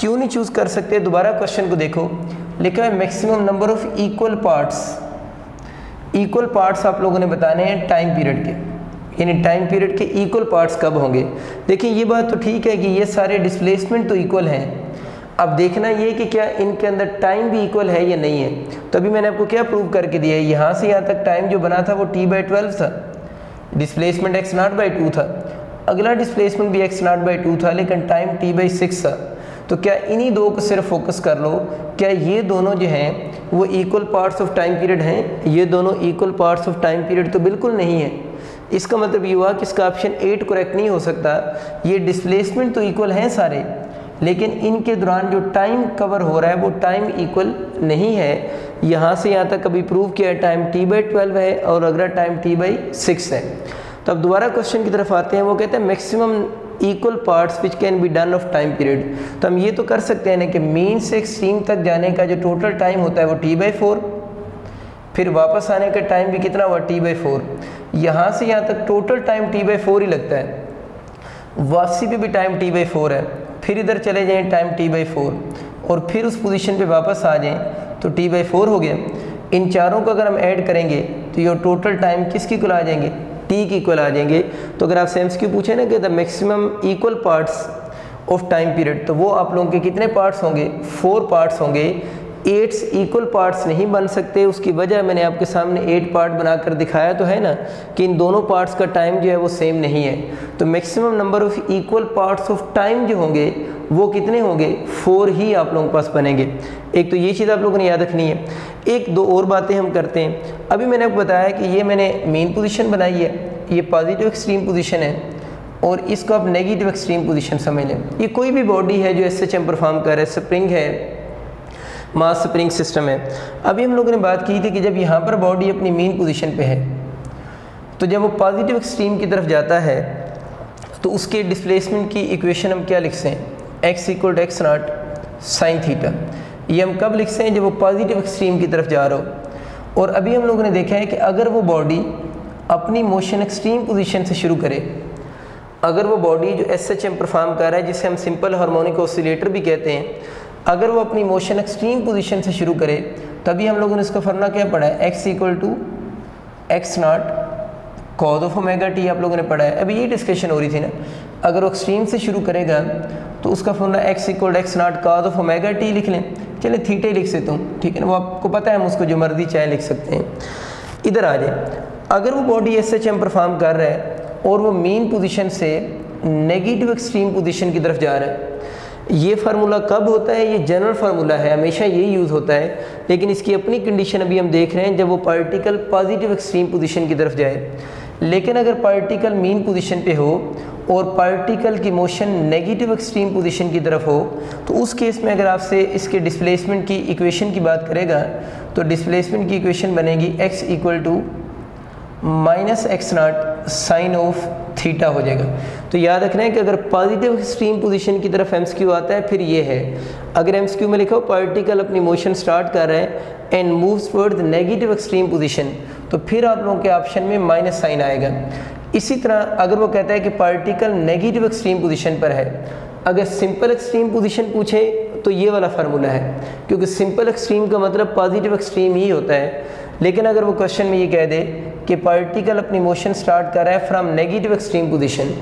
क्यों नहीं चूज़ कर सकते? दोबारा क्वेश्चन को देखो। लिखा है maximum number of equal parts equal parts आप लोगों ने बताने हैं टाइम पीरियड के। यानी टाइम पीरियड के इक्वल पार्ट्स कब होंगे? देखिए, ये बात तो ठीक है कि ये सारे डिस्प्लेसमेंट तो इक्वल हैं। अब देखना ये कि क्या इनके अंदर टाइम भी इक्वल है या नहीं है। तो अभी मैंने आपको क्या प्रूव करके दिया है? यहाँ से यहाँ तक टाइम जो बना था वो टी बाई ट्वेल्व था। Displacement x naught by two था। अगला डिस्प्लेसमेंट भी एक्स नॉट बाई टू था, लेकिन टाइम टी बाई सिक्स था। तो क्या इन्हीं दो को सिर्फ़ फोकस कर लो? क्या ये दोनों जो हैं, वो equal parts of time period हैं? ये दोनों equal parts of time period तो बिल्कुल नहीं है। इसका मतलब ये हुआ कि इसका ऑप्शन एट करेक्ट नहीं हो सकता। ये डिस्प्लेसमेंट तो इक्वल हैं सारे, लेकिन इनके दौरान जो टाइम कवर हो रहा है, वो टाइम इक्वल नहीं है। यहाँ से यहाँ तक अभी प्रूव किया है टाइम टी बाई ट्वेल्व है और अगला टाइम टी बाई सिक्स है। तो अब दोबारा क्वेश्चन की तरफ़ आते हैं। वो कहते हैं maximum equal parts which can be done of time period तो हम ये तो कर सकते हैं ना कि मीन से एक्सट्रीम तक जाने का जो टोटल टाइम होता है वो टी बाई फोर फिर वापस आने का टाइम भी कितना हुआ टी बाई फोर यहाँ से यहाँ तक total time T by four ही लगता है। वापसी पे भी टाइम टी बाई फोर है, फिर इधर चले जाएँ टाइम टी बाई फोर और फिर उस पोजीशन पे वापस आ जाएँ तो टी बाई फोर हो गया। इन चारों को अगर हम ऐड करेंगे तो ये टोटल टाइम किसकी कुल आ जाएँगे? टी की इक्वल आ जाएँगे। तो अगर आप सेम्स क्यू पूछे ना कि the maximum equal parts of time period तो वो आप लोगों के कितने पार्ट्स होंगे? फोर पार्ट्स होंगे। एट्स इक्वल पार्ट्स नहीं बन सकते। उसकी वजह मैंने आपके सामने एट पार्ट बनाकर दिखाया तो है ना कि इन दोनों पार्ट्स का टाइम जो है वो सेम नहीं है। तो maximum number of equal parts of time जो होंगे वो कितने होंगे? फोर ही आप लोगों के पास बनेंगे। एक तो ये चीज़ आप लोगों ने याद रखनी है। एक दो और बातें हम करते हैं। अभी मैंने आपको बताया कि ये मैंने मेन पोजिशन बनाई है। ये पॉजिटिव एक्सट्रीम पोजिशन है और इसको आप नेगेटिव एक्सट्रीम पोजिशन समझ लें। ये कोई भी बॉडी है जो एस एच एम परफॉर्म कर रहा है स्प्रिंग है मास स्प्रिंग सिस्टम है। अभी हम लोगों ने बात की थी कि जब यहाँ पर बॉडी अपनी मेन पोजीशन पे है तो जब वो पॉजिटिव एक्सट्रीम की तरफ़ जाता है तो उसके डिस्प्लेसमेंट की इक्वेशन हम क्या लिखते हैं? X equal to x naught sine theta ये हम कब लिखते हैं? जब वो पॉजिटिव एक्सट्रीम की तरफ़ जा रहा हो। और अभी हम लोगों ने देखा है कि अगर वो बॉडी अपनी मोशन एक्सट्रीम पोजीशन से शुरू करे, अगर वो बॉडी जो एस एच एम परफॉर्म कर रहा है, जिसे हम सिंपल हार्मोनिक ऑसिलेटर भी कहते हैं, अगर वो अपनी मोशन एक्सट्रीम पोजीशन से शुरू करे, तभी हम लोगों ने इसका फरना क्या पढ़ा है? X equal to x naught cos of omega t आप लोगों ने पढ़ा है। अभी ये डिस्कशन हो रही थी ना। अगर वो एक्सट्रीम से शुरू करेगा तो उसका formula x equal x naught cos of omega t लिख लें। चले थीटे लिख सकता हूँ, ठीक है ना? वो आपको पता है, हम उसको जो मर्ज़ी चाहे लिख सकते हैं। इधर आ जाए। अगर वो body S H M perform कर रहा है, और वो मेन पोजिशन से नेगेटिव एक्सट्रीम पोजिशन की तरफ़ जा रहा है, ये फार्मूला कब होता है? ये जनरल फार्मूला है, हमेशा ये यूज़ होता है। लेकिन इसकी अपनी कंडीशन अभी हम देख रहे हैं, जब वो पार्टिकल पॉजिटिव एक्सट्रीम पोजीशन की तरफ़ जाए। लेकिन अगर पार्टिकल मीन पोजीशन पे हो और पार्टिकल की मोशन नेगेटिव एक्सट्रीम पोजीशन की तरफ़ हो तो उस केस में अगर आपसे इसके डिस्प्लेसमेंट की इक्वेशन की बात करेगा तो डिस्प्लेसमेंट की इक्वेशन बनेगी x equal to minus x naught sine of theta हो जाएगा। तो याद रखना है कि अगर पॉजिटिव एक्सट्रीम पोजीशन की तरफ़ एम आता है, फिर ये है। अगर एम में लिखा हो पार्टिकल अपनी मोशन स्टार्ट कर रहा है and moves toward negative extreme position तो फिर आप लोगों के ऑप्शन में माइनस साइन आएगा। इसी तरह अगर वो कहता है कि पार्टिकल नेगेटिव एक्सट्रीम पोजीशन पर है, अगर सिंपल एक्सट्रीम पोजीशन पूछे तो ये वाला फार्मूला है। क्योंकि सिंपल एक्सट्रीम का मतलब पॉजिटिव एक्सट्रीम ही होता है। लेकिन अगर वो क्वेश्चन में ये कह दे कि पार्टिकल अपनी मोशन स्टार्ट कर रहा है फ्रॉम नेगेटिव एक्सट्रीम पोजीशन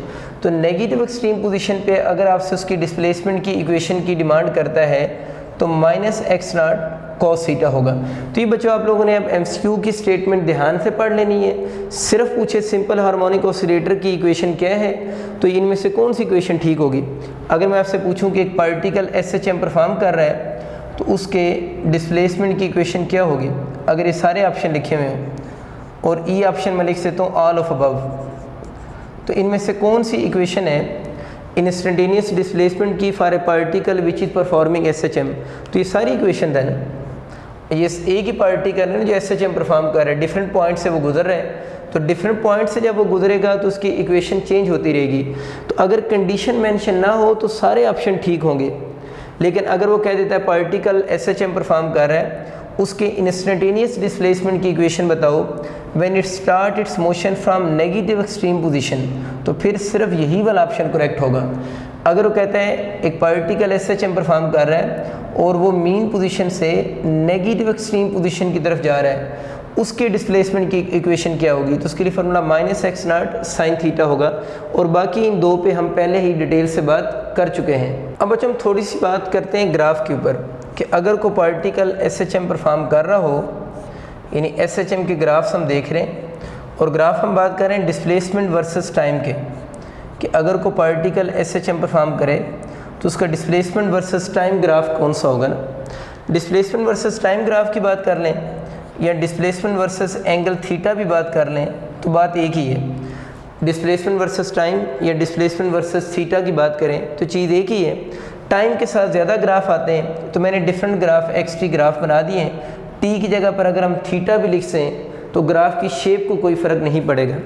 तो नेगेटिव एक्सट्रीम पोजीशन पे अगर आपसे उसकी डिस्प्लेसमेंट की इक्वेशन की डिमांड करता है तो माइनस एक्स नॉट कॉस सीटा होगा। तो ये बच्चों आप लोगों ने अब एमसीक्यू की स्टेटमेंट ध्यान से पढ़ लेनी है। सिर्फ़ पूछे सिंपल हार्मोनिक ऑसिलेटर की इक्वेशन क्या है? तो इनमें से कौन सी इक्वेशन ठीक होगी? अगर मैं आपसे पूछूँ कि एक particle S H M perform कर रहा है तो उसके डिस्प्लेसमेंट की इक्वेशन क्या होगी? अगर ये सारे ऑप्शन लिखे हुए हों और ई ऑप्शन में लिख सकता हूँ ऑल ऑफ़ अबव तो इनमें से कौन सी इक्वेशन है? इंस्टेंटेनियस डिस्प्लेसमेंट की for a particle which is performing S H M तो ये सारी इक्वेशन है ना ये एक ही पार्टिकल है ना जो एस एच एम परफॉर्म कर रहा है. डिफरेंट पॉइंट से वो गुजर रहे हैं. तो डिफरेंट पॉइंट से जब वो गुजरेगा तो उसकी इक्वेशन चेंज होती रहेगी. तो अगर कंडीशन मेंशन ना हो तो सारे ऑप्शन ठीक होंगे. लेकिन अगर वो कह देता है particle S H M perform कर रहा है उसके इंस्टेंटेनियस डिस्प्लेसमेंट की इक्वेशन बताओ। When it start its motion from negative extreme position तो फिर सिर्फ़ यही वाला ऑप्शन करेक्ट होगा। अगर वो कहते हैं, एक particle S H M perform कर रहा है, और वो मीन पोजीशन से नेगेटिव एक्सट्रीम पोजीशन की तरफ़ जा रहा है, उसके डिस्प्लेसमेंट की इक्वेशन क्या होगी? तो उसके लिए formula minus x naught sine theta होगा। और बाकी इन दो पे हम पहले ही डिटेल से बात कर चुके हैं। अब बच्चों, हम थोड़ी सी बात करते हैं ग्राफ के ऊपर। कि अगर कोई particle S H M perform कर रहा हो, यानी एस एच एम के ग्राफ्स हम देख रहे हैं, और ग्राफ हम बात कर रहे हैं डिस्प्लेसमेंट वर्सेस टाइम के, कि अगर कोई particle S H M perform करे तो उसका डिस्प्लेसमेंट वर्सेस टाइम ग्राफ कौन सा होगा ना? डिस्प्लेसमेंट वर्सेस टाइम ग्राफ की बात कर लें, या डिस्प्लेसमेंट वर्सेस एंगल थीटा भी बात कर लें तो बात एक ही है। डिस्प्लेसमेंट वर्सेस टाइम या डिस्प्लेसमेंट वर्सेस थीटा की बात करें तो चीज़ एक ही है। टाइम के साथ ज़्यादा ग्राफ आते हैं तो मैंने different graph x t graph बना दिए हैं। टी की जगह पर अगर हम थीटा भी लिख सें तो ग्राफ की शेप को कोई फ़र्क नहीं पड़ेगा।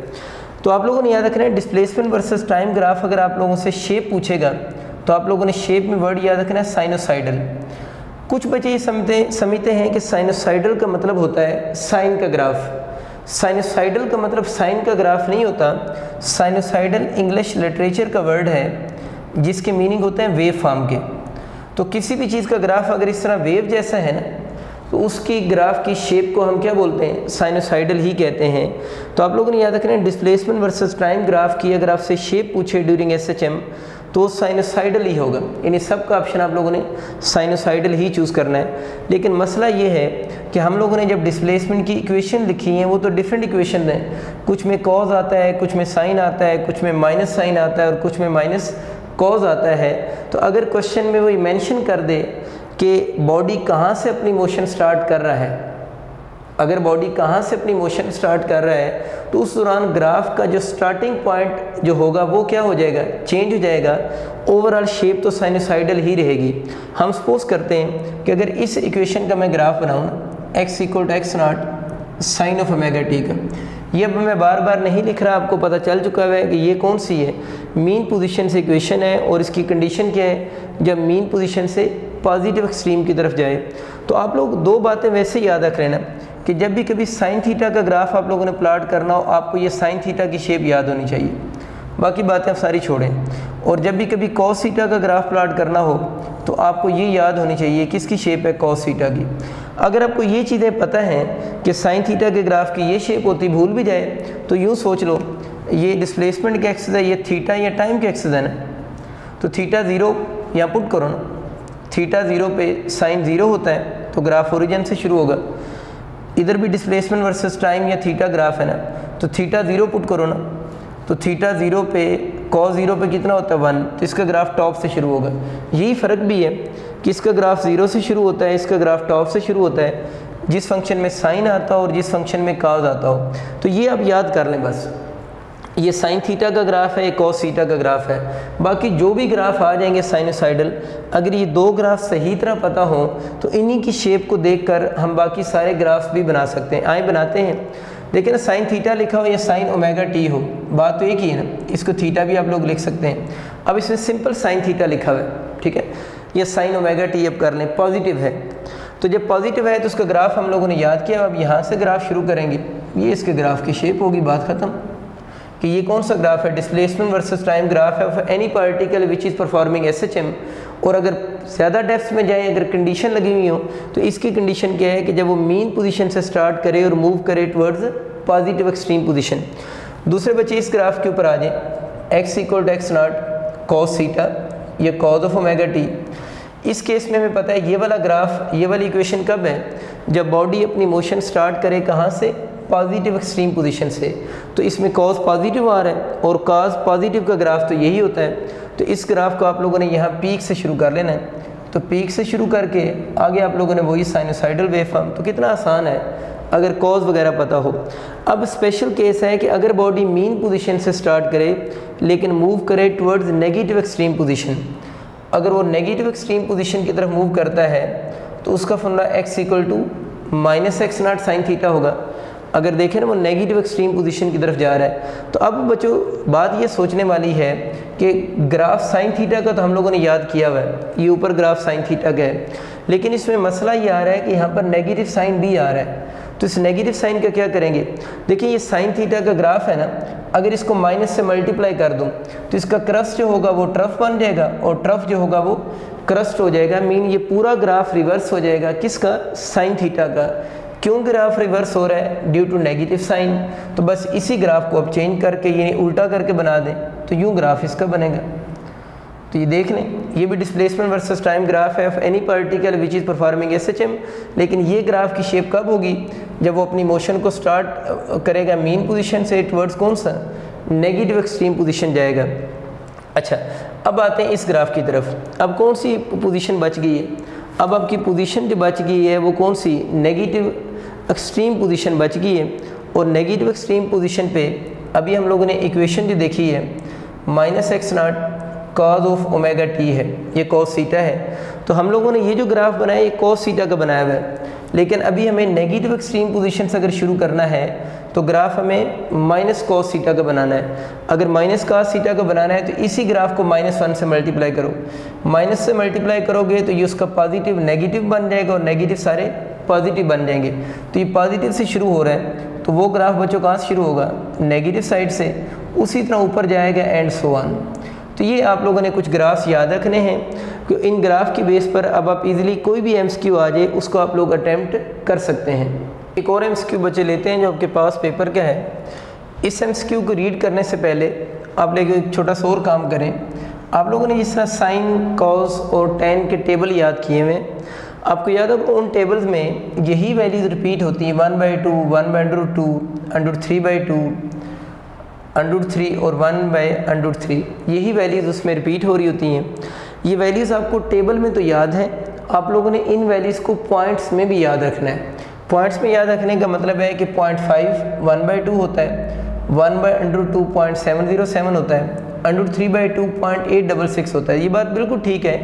तो आप लोगों ने याद रखना है डिस्प्लेसमेंट वर्सेस टाइम ग्राफ अगर आप लोगों से शेप पूछेगा तो आप लोगों ने शेप में वर्ड याद रखना है साइनोसाइडल कुछ बच्चे ये समझते समझते हैं कि साइनोसाइडल का मतलब होता है साइन का ग्राफ साइनोसाइडल का मतलब साइन का ग्राफ नहीं होता। साइनोसाइडल इंग्लिश लिटरेचर का वर्ड है जिसके मीनिंग होते हैं वेव फॉर्म के। तो किसी भी चीज़ का ग्राफ अगर इस तरह वेव जैसा है ना तो उसकी ग्राफ की शेप को हम क्या बोलते हैं? साइनोसाइडल ही कहते हैं। तो आप लोगों ने याद रखना डिस्प्लेसमेंट वर्सेस टाइम ग्राफ की अगर आपसे शेप पूछे ड्यूरिंग एस एच एम तो साइनोसाइडल ही होगा। यानी सब का ऑप्शन आप लोगों ने साइनोसाइडल ही चूज़ करना है। लेकिन मसला ये है कि हम लोगों ने जब डिस्प्लेसमेंट की इक्वेशन लिखी है, वो तो डिफरेंट इक्वेशन है। कुछ में कॉज आता है, कुछ में साइन आता है, कुछ में माइनस साइन आता है और कुछ में माइनस कॉज आता है तो अगर क्वेश्चन में वो मेंशन कर दे कि बॉडी कहाँ से अपनी मोशन स्टार्ट कर रहा है। अगर बॉडी कहाँ से अपनी मोशन स्टार्ट कर रहा है तो उस दौरान ग्राफ का जो स्टार्टिंग पॉइंट जो होगा, वो क्या हो जाएगा? चेंज हो जाएगा। ओवरऑल शेप तो साइनोसाइडल ही रहेगी। हम सपोज़ करते हैं कि अगर इस इक्वेशन का मैं ग्राफ बनाऊँ x equal to x naught sine of omega t का। ये अब मैं बार बार नहीं लिख रहा, आपको पता चल चुका है कि ये कौन सी है? मीन पोजीशन से इक्वेशन है और इसकी कंडीशन क्या है? जब मीन पोजीशन से पॉजिटिव एक्सट्रीम की तरफ़ जाए तो आप लोग दो बातें वैसे याद रख लेना कि जब भी कभी साइन थीटा का ग्राफ आप लोगों ने प्लाट करना हो, आपको ये साइन थीटा की शेप याद होनी चाहिए। बाकी बातें आप सारी छोड़ें। और जब भी कभी कॉस थीटा का ग्राफ प्लाट करना हो तो आपको ये याद होनी चाहिए किसकी शेप है कॉस सीटा की। अगर आपको ये चीज़ें पता हैं कि साइन थीटा के ग्राफ की ये शेप होती, भूल भी जाए तो यूँ सोच लो, ये डिस्प्लेसमेंट के एक्सेस है, ये थीटा या टाइम के एक्सेस है ना? तो थीटा ज़ीरो यहाँ पुट करो ना। थीटा ज़ीरो पे साइन ज़ीरो होता है तो ग्राफ ओरिजिन से शुरू होगा। इधर भी डिस्प्लेसमेंट वर्सेस टाइम या थीटा ग्राफ है ना? तो थीटा ज़ीरो पुट करो ना। तो थीटा ज़ीरो पे कॉस ज़ीरो पे कितना होता है वन तो इसका ग्राफ टॉप से शुरू होगा। यही फ़र्क भी है कि इसका ग्राफ ज़ीरो से शुरू होता है, इसका ग्राफ टॉप से शुरू होता है। जिस फ़ंक्शन में साइन आता हो और जिस फ़ंक्शन में काज आता हो। तो ये आप याद कर लें बस। ये साइन थीटा का ग्राफ है एक कॉस थीटा का ग्राफ है। बाकी जो भी ग्राफ आ जाएँगे साइनोसाइडल अगर ये दो ग्राफ सही तरह पता हो तो इन्हीं की शेप को देखकर हम बाकी सारे ग्राफ्स भी बना सकते हैं। आए बनाते हैं। देखिए ना साइन थीटा लिखा हो या साइन ओमेगा टी हो, बात तो एक ही है ना, इसको थीटा भी आप लोग लिख सकते हैं। अब इसमें सिंपल साइन थीटा लिखा हुआ है, ठीक है? या साइन ओमेगा टी अब कर लें, पॉजिटिव है। तो जब पॉजिटिव है तो उसका ग्राफ हम लोगों ने याद किया, अब यहाँ से ग्राफ शुरू करेंगे। ये इसके ग्राफ की शेप होगी, बात ख़त्म। कि ये कौन सा ग्राफ है? डिस्प्लेसमेंट वर्सेस टाइम ग्राफ है of any particle which is performing S H M और अगर ज़्यादा डेप्थ में जाएँ, अगर कंडीशन लगी हुई हो तो इसकी कंडीशन क्या है कि जब वो मेन पोजीशन से स्टार्ट करे और मूव करे टवर्ड्स पॉजिटिव एक्सट्रीम पोजीशन दूसरे बच्चे इस ग्राफ के ऊपर आ जाए. X equal to x naught cos theta या कॉज ऑफ़ ओमेगा टी इस केस में हमें पता है ये वाला ग्राफ ये वाली इक्वेशन कब है? जब बॉडी अपनी मोशन स्टार्ट करे कहाँ से? पॉजिटिव एक्सट्रीम पोजीशन से तो इसमें कॉज पॉजिटिव आ रहा है और काज पॉजिटिव का ग्राफ तो यही होता है। तो इस ग्राफ को आप लोगों ने यहाँ पीक से शुरू कर लेना है। तो पीक से शुरू करके आगे आप लोगों ने वही साइनोसाइडल वेफॉर्म तो कितना आसान है, अगर कॉज वगैरह पता हो। अब स्पेशल केस है कि अगर बॉडी मीन पोजीशन से स्टार्ट करे, लेकिन मूव करे टवर्ड्स नेगेटिव एक्सट्रीम पोजीशन अगर वो नेगेटिव एक्सट्रीम पोजीशन की तरफ़ मूव करता है तो उसका formula x equal to minus x naught sine theta होगा। अगर देखें ना वो नेगेटिव एक्सट्रीम पोजीशन की तरफ़ जा रहा है। तो अब बच्चों, बात ये सोचने वाली है कि ग्राफ साइन थीटा का तो हम लोगों ने याद किया हुआ है। ये ऊपर ग्राफ साइन थीटा का है। लेकिन इसमें मसला ये आ रहा है कि यहाँ पर नेगेटिव साइन भी आ रहा है। तो इस नेगेटिव साइन का क्या करेंगे? देखिए, ये साइन थीटा का ग्राफ है ना, अगर इसको माइनस से मल्टीप्लाई कर दूँ तो इसका क्रस्ट जो होगा वो ट्रफ बन जाएगा और ट्रफ जो होगा वो क्रस्ट हो जाएगा। मीन ये पूरा ग्राफ रिवर्स हो जाएगा किसका? साइन थीटा का। क्यों ग्राफ रिवर्स हो रहा है? ड्यू टू नेगेटिव साइन तो बस इसी ग्राफ को अब चेंज करके, यानी उल्टा करके बना दें तो यूँ ग्राफ इसका बनेगा। तो ये देख लें, ये भी डिस्प्लेसमेंट वर्सेस टाइम ग्राफ है of any particle which is performing SHM लेकिन ये ग्राफ की शेप कब होगी? जब वो अपनी मोशन को स्टार्ट करेगा मेन पोजीशन से टवर्ड्स कौन सा? नेगेटिव एक्सट्रीम पोजीशन जाएगा। अच्छा अब आते हैं इस ग्राफ की तरफ़। अब कौन सी पोजीशन बच गई है? अब आपकी पोजीशन जो बच गई है, वो कौन सी? नेगेटिव एक्सट्रीम पोजीशन बच गई है और नेगेटिव एक्सट्रीम पोजीशन पे अभी हम लोगों ने इक्वेशन जो देखी है। Minus x naught cos of omega t है, ये कॉस सीटा है। तो हम लोगों ने ये जो ग्राफ बनाया, ये कॉस सीटा का बनाया हुआ है। लेकिन अभी हमें नेगेटिव एक्सट्रीम पोजीशन से अगर शुरू करना है तो ग्राफ हमें माइनस कॉस सीटा का बनाना है। अगर माइनस कॉस सीटा का बनाना है तो इसी ग्राफ को माइनस वन से मल्टीप्लाई करो। माइनस से मल्टीप्लाई करोगे तो ये उसका पॉजिटिव नेगेटिव बन जाएगा और नेगेटिव सारे पॉजिटिव बन जाएँगे। तो ये पॉजिटिव से शुरू हो रहा है तो वो ग्राफ बच्चों कहाँ से शुरू होगा? नेगेटिव साइड से। उसी तरह ऊपर जाएगा एंड सो वन तो ये आप लोगों ने कुछ ग्राफ्स याद रखने हैं, कि इन ग्राफ की बेस पर अब आप इजीली कोई भी एम आ जाए, उसको आप लोग अटैम्प्ट कर सकते हैं। एक और एम बच्चे लेते हैं जो आपके पास पेपर का है। इस एम को रीड करने से पहले आप लोग एक छोटा सा और काम करें। आप लोगों ने जिस तरह साइन कॉस और टेन के टेबल याद किए हुए आपको याद होगा उन टेबल्स में यही वैल्यूज़ रिपीट होती हैं one by two one by under two under three by two under three और वन बाई अंडर थ्री यही वैल्यूज़ उसमें रिपीट हो रही होती हैं। ये वैल्यूज़ आपको टेबल में तो याद है, आप लोगों ने इन वैल्यूज़ को पॉइंट्स में भी याद रखना है। पॉइंट्स में याद रखने का मतलब है कि point five one by two होता है one by under two point seven zero seven होता है under three by two point eight double six होता है। ये बात बिल्कुल ठीक है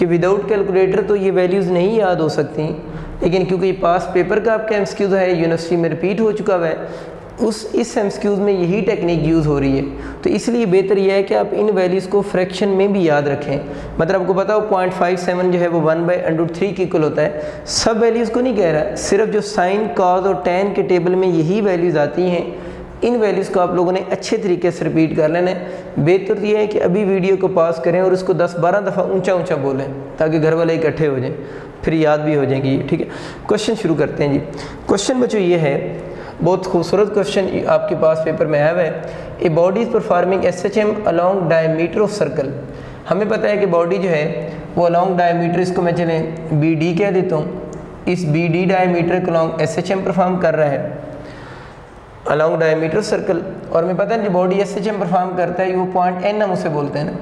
कि विदाउट कैलकुलेटर तो ये वैल्यूज़ नहीं याद हो सकती। लेकिन क्योंकि पास पेपर का आपका एम है यूनिवर्सिटी में रिपीट हो चुका हुआ है, उस, इस एम में यही टेक्निक यूज़ हो रही है। तो इसलिए बेहतर यह है कि आप इन वैल्यूज़ को फ्रैक्शन में भी याद रखें। मतलब आपको पता हो पॉइंट फाइव सेवन जो है वो वन बाई अंडर थ्री की इक्वल होता है। सब वैल्यूज़ को नहीं कह रहा, सिर्फ़ जो साइन कॉज और टेन के टेबल में यही वैल्यूज़ आती हैं। इन वैल्यूज़ को आप लोगों ने अच्छे तरीके से रिपीट कर लेना है। बेहतर यह है कि अभी वीडियो को पास करें और उसको 10-12 दफ़ा ऊँचा ऊँचा बोलें, ताकि घर वाले इकट्ठे हो जाएँ, फिर याद भी हो जाएँगी ठीक है। क्वेश्चन शुरू करते हैं जी। क्वेश्चन बच्चों ये है, बहुत खूबसूरत क्वेश्चन आपके पास पेपर में आया हुआ है। A body is performing S H M along diameter of circle हमें पता है कि बॉडी जो है, वो अलॉन्ग डायमीटर इसको मैं चलें बी डी कह देता हूँ। इस बी डी डायमीटर के along S H M perform कर रहा है। अलॉन्ग डायमीटर सर्कल और मैं पता है जो body S H M perform करता है वो पॉइंट एन हम उसे बोलते हैं ना।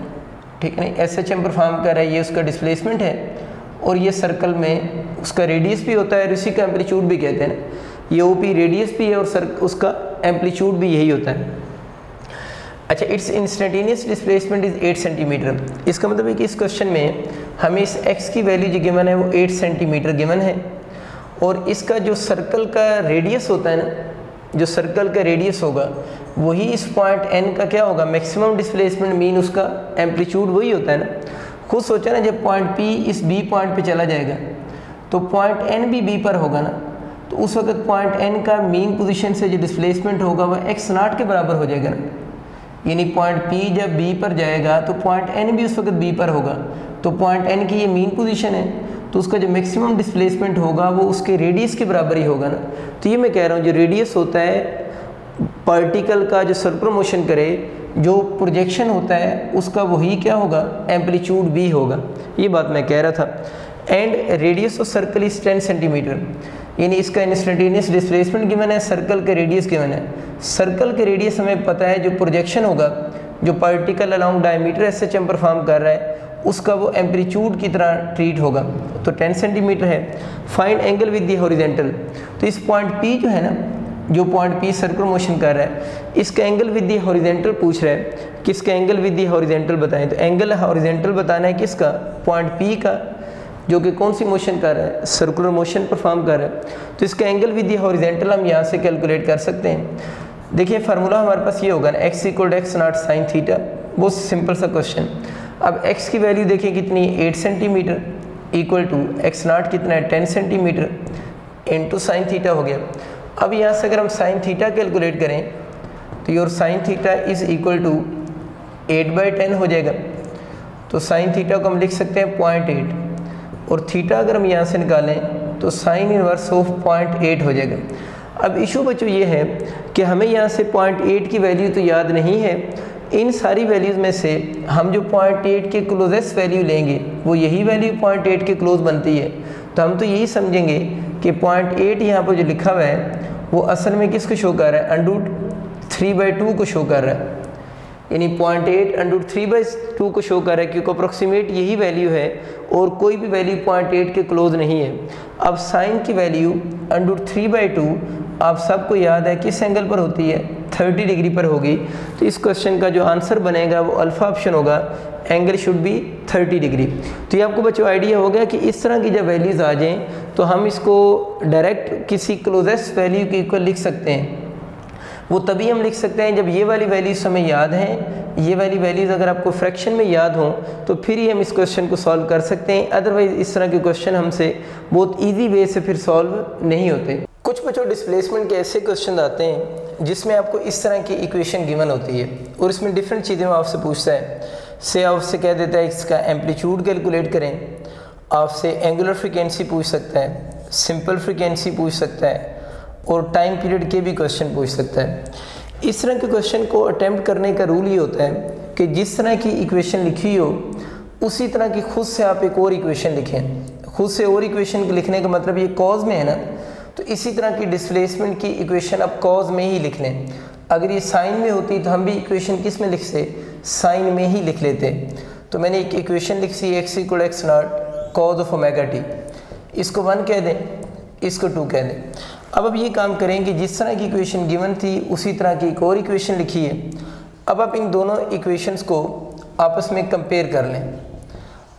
ठीक है नहीं? एस एच एम परफॉर्म कर रहा है, ये उसका डिस्प्लेसमेंट है। और ये सर्कल में उसका रेडियस भी होता है और उसी का एम्पलीट्यूड भी कहते हैं ना। ये ओ पी रेडियस भी है और सर उसका एम्पलीट्यूड भी यही होता है। अच्छा its instantaneous displacement is 8 centimetre इसका मतलब है कि इस क्वेश्चन में हमें इस एक्स की वैल्यू जो गिवन है, वो 8 सेंटीमीटर गिवन है। और इसका जो सर्कल का रेडियस होता है ना जो सर्कल का रेडियस होगा, वही इस पॉइंट एन का क्या होगा? मैक्सिमम डिस्प्लेसमेंट मीन उसका एम्पलीट्यूड वही होता है ना? खुद सोचा ना जब पॉइंट पी इस बी पॉइंट पे चला जाएगा तो पॉइंट एन भी बी पर होगा ना? तो उस वक्त पॉइंट एन का मीन पोजीशन से जो डिस्प्लेसमेंट होगा, वह एक्स नाट के बराबर हो जाएगा ना? यानी पॉइंट पी जब बी पर जाएगा तो पॉइंट एन भी उस वक्त बी पर होगा। तो पॉइंट एन की ये मीन पोजीशन है। तो उसका जो मैक्सिमम डिस्प्लेसमेंट होगा वो उसके रेडियस के बराबर ही होगा ना। तो ये मैं कह रहा हूँ, जो रेडियस होता है पार्टिकल का जो सर्कुलर मोशन करे, जो प्रोजेक्शन होता है, उसका वही क्या होगा? एम्पलीट्यूड भी होगा। ये बात मैं कह रहा था। And radius of circle is ten centimetre यानी इसका इंस्टेंटेनियस डिस्प्लेसमेंट गिवन है? सर्कल के रेडियस गिवन है? सर्कल के रेडियस हमें पता है जो प्रोजेक्शन होगा, जो particle along diameter S H M perform कर रहा है उसका वो एम्पलीट्यूड की तरह ट्रीट होगा। तो 10 सेंटीमीटर है। Find angle with the horizontal तो इस पॉइंट पी जो है ना, जो पॉइंट पी सर्कुलर मोशन कर रहा है, इसका एंगल विद दी हॉरिजेंटल पूछ रहा है। किसका एंगल विद दी हॉरिजेंटल बताएँ? तो एंगल हॉरिजेंटल बताना है किसका? पॉइंट पी का, जो कि कौन सी मोशन कर रहा है? सर्कुलर मोशन परफॉर्म कर रहा है। तो इसका एंगल विद दी हॉरिजेंटल हम यहाँ से कैलकुलेट कर सकते हैं। देखिए फार्मूला हमारे पास ये होगा ना x equal x naught sine theta बहुत सिंपल सा क्वेश्चन अब एक्स की वैल्यू देखें कितनी eight centimetre equal to x naught कितना है ten centimetre into sine theta हो गया। अब यहाँ से अगर हम साइन थीटा कैलकुलेट करें तो your sine theta is equal to eight by ten हो जाएगा। तो साइन थीटा को हम लिख सकते हैं पॉइंट एट और थीटा अगर हम यहाँ से निकालें तो sine inverse of point eight हो जाएगा। अब इशू बच्चों ये है कि हमें यहाँ से पॉइंट एट की वैल्यू तो याद नहीं है इन सारी वैल्यूज़ में से हम जो पॉइंट एट के क्लोजेस्ट वैल्यू लेंगे, वो यही वैल्यू पॉइंट एट के क्लोज बनती है। तो हम तो यही समझेंगे कि पॉइंट एट यहाँ पर जो लिखा हुआ है, वो असल में किसको शो कर रहा है? Under root three by two को शो कर रहा है। यानी point eight under three by two को शो कर रहा है क्योंकि अप्रोक्सीमेट यही वैल्यू है और कोई भी वैल्यू पॉइंट एट के क्लोज नहीं है। अब साइन की value under three by two आप सबको याद है किस एंगल पर होती है? थर्टी डिग्री पर होगी। तो इस क्वेश्चन का जो आंसर बनेगा वो अल्फ़ा ऑप्शन होगा। एंगल शुड बी 30 डिग्री तो ये आपको बच्चों आइडिया हो गया कि इस तरह की जब वैल्यूज़ आ जाएँ तो हम इसको डायरेक्ट किसी क्लोजेस्ट वैल्यू के इक्वल लिख सकते हैं। वो तभी हम लिख सकते हैं जब ये वाली वैल्यूज़ हमें याद हैं, ये वाली वैल्यूज़ अगर आपको फ्रैक्शन में याद हों तो फिर ही हम इस क्वेश्चन को सॉल्व कर सकते हैं। अदरवाइज़ इस तरह के क्वेश्चन हमसे बहुत ईजी वे से फिर सॉल्व नहीं होते। कुछ बच्चों डिस्प्लेसमेंट के ऐसे क्वेश्चन आते हैं, जिसमें आपको इस तरह की इक्वेशन गिवन होती है। और इसमें डिफरेंट चीज़ें आपसे पूछता है। से आपसे कह देता है इसका एम्पलीट्यूड कैलकुलेट करें। आपसे एंगुलर फ्रिक्वेंसी पूछ सकता है। सिंपल फ्रिक्वेंसी पूछ सकता है। और टाइम पीरियड के भी क्वेश्चन पूछ सकता है। इस तरह के क्वेश्चन को अटैम्प्ट करने का रूल ये होता है कि जिस तरह की इक्वेशन लिखी हो, उसी तरह की खुद से आप एक और इक्वेशन लिखें। खुद से और इक्वेशन लिखने का मतलब ये कॉज में है ना? तो इसी तरह की डिस्प्लेसमेंट की इक्वेशन आप कॉज में ही लिख लें। अगर ये साइन में होती तो हम भी इक्वेशन किसमें लिख से? साइन में ही लिख लेते। तो मैंने एक इक्वेशन लिख सी x equal x naught cos of omega t इसको वन कह दें, इसको टू कह दें। अब अब ये काम करें कि जिस तरह की इक्वेशन गिवन थी, उसी तरह की एक और इक्वेशन लिखी है। अब आप इन दोनों इक्वेशंस को आपस में कंपेयर कर लें।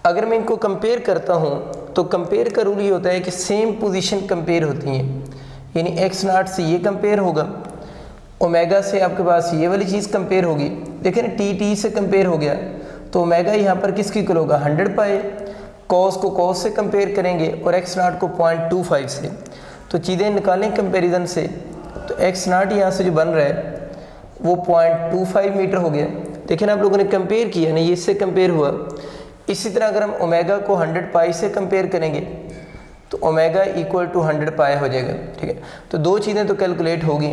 अगर मैं इनको कंपेयर करता हूँ तो कंपेयर का रूल ये होता है कि सेम पोजीशन कंपेयर होती हैं। यानी एक्स नाट से ये कंपेयर होगा ओमेगा से आपके पास ये वाली चीज़ कंपेयर होगी। देखें टी टी से कंपेयर हो गया तो ओमेगा यहाँ पर किसकी होगा? हंड्रेड पाए कॉस को कॉस से कंपेयर करेंगे और एक्स नाट को पॉइंट टू फाइव से। तो चीज़ें निकालें कंपैरिजन से। तो एक्स नाट यहाँ से जो बन रहा है, वो पॉइंट टू फाइव मीटर हो गया। देखिए ना, आप लोगों ने कंपेयर किया ना, ये इससे कंपेयर हुआ। इसी तरह अगर हम ओमेगा को हंड्रेड पाई से कंपेयर करेंगे तो omega equal to hundred pi हो जाएगा, ठीक है? तो दो चीज़ें तो कैलकुलेट होगी।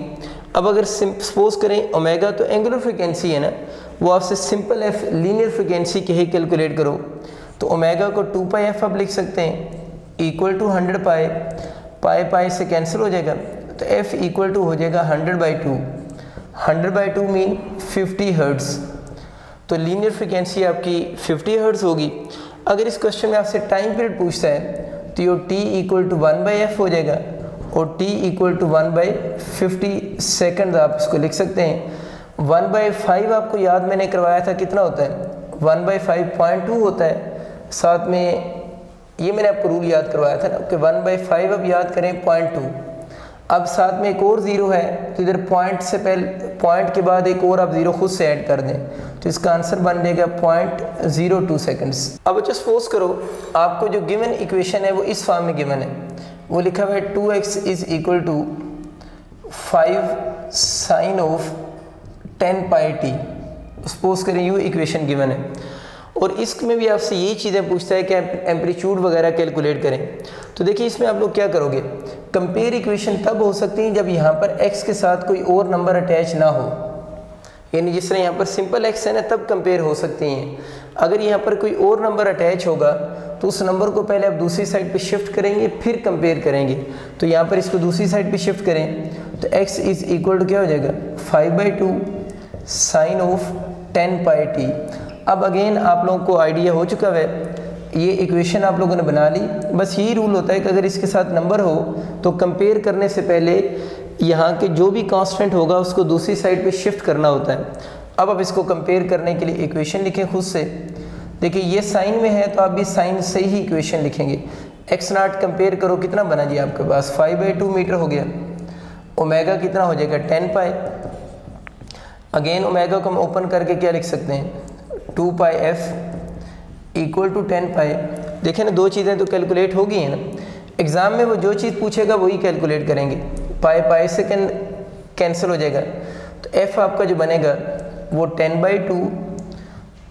अब अगर सपोज़ करें ओमेगा तो एंगुलर फ्रिक्वेंसी है ना, वो आपसे सिंपल एफ़ लीनियर फ्रिक्वेंसी के ही कैलकुलेट करो। तो ओमेगा को टू पाई एफ़ आप लिख सकते हैं equal to hundred pi pi pi से कैंसिल हो जाएगा। तो एफ़ इक्वल टू हो जाएगा hundred by two hundred by two mean fifty hertz तो लीनियर फ्रिक्वेंसी आपकी फिफ्टी हर्ट्स होगी। अगर इस क्वेश्चन में आपसे टाइम पीरियड पूछता है तो ये t equal to one by f हो जाएगा और t equal to one by fifty second आप इसको लिख सकते हैं। वन बाई फाइव आपको याद मैंने करवाया था, कितना होता है? One by five point two होता है। साथ में ये मैंने आपको रूल याद करवाया था ना, कि वन बाई फाइव अब याद करें पॉइंट टू अब साथ में एक और ज़ीरो है तो इधर पॉइंट से पहले पॉइंट के बाद एक और आप ज़ीरो खुद से ऐड कर दें। तो इसका आंसर बन जाएगा पॉइंट ज़ीरो टू सेकेंड्स अब अच्छा सपोज़ करो, आपको जो गिवन इक्वेशन है वो इस फॉर्म में गिवन है। वो लिखा हुआ है two x is equal to five sine of ten pi t suppose करें यू इक्वेशन गिवन है। और इसमें भी आपसे यही चीज़ें पूछता है कि एम्पलीट्यूड वगैरह कैलकुलेट करें। तो देखिए, इसमें आप लोग क्या करोगे? कंपेयर इक्वेशन तब हो सकती है जब यहाँ पर एक्स के साथ कोई और नंबर अटैच ना हो। यानी जिस तरह यहाँ पर सिंपल एक्स है ना, तब कंपेयर हो सकती हैं। अगर यहाँ पर कोई और नंबर अटैच होगा तो उस नंबर को पहले आप दूसरी साइड पे शिफ्ट करेंगे, फिर कंपेयर करेंगे। तो यहाँ पर इसको दूसरी साइड पे शिफ्ट करें तो x इज़ इक्वल टू क्या हो जाएगा? Five by two sine of ten pi t अब अगेन आप लोगों को आइडिया हो चुका है। ये इक्वेशन आप लोगों ने बना ली। बस यही रूल होता है कि अगर इसके साथ नंबर हो तो कंपेयर करने से पहले यहाँ के जो भी कांस्टेंट होगा, उसको दूसरी साइड पे शिफ्ट करना होता है। अब आप इसको कंपेयर करने के लिए इक्वेशन लिखें खुद से। देखिए, ये साइन में है तो आप भी साइन से ही इक्वेशन लिखेंगे। एक्स नाट कंपेयर करो, कितना बना जी आपके पास? फाइव बाई टू मीटर हो गया। ओमेगा कितना हो जाएगा? टेन पाए अगेन ओमेगा को हम ओपन करके क्या लिख सकते हैं? Two pi f equal to ten pi. देखें ना, दो चीज़ें तो कैलकुलेट होगी है ना। एग्ज़ाम में वो जो चीज़ पूछेगा, वही कैलकुलेट करेंगे। पाए पाए से कैन, कैंसिल हो जाएगा। तो एफ़ आपका जो बनेगा, वो टेन बाई टू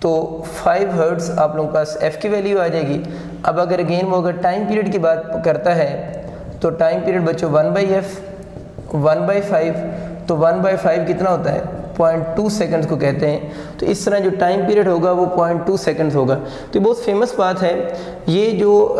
तो फाइव हर्ट्स आप लोगों के पास एफ़ की वैल्यू आ जाएगी। अब अगर अगेन वो अगर टाइम पीरियड की बात करता है तो टाइम पीरियड बच्चों one by f, one by five तो वन बाई फाइव कितना होता है? पॉइंट टू सेकेंड्स को कहते हैं। तो इस तरह जो टाइम पीरियड होगा वो पॉइंट टू सेकेंड्स होगा। तो बहुत फ़ेमस बात है। ये जो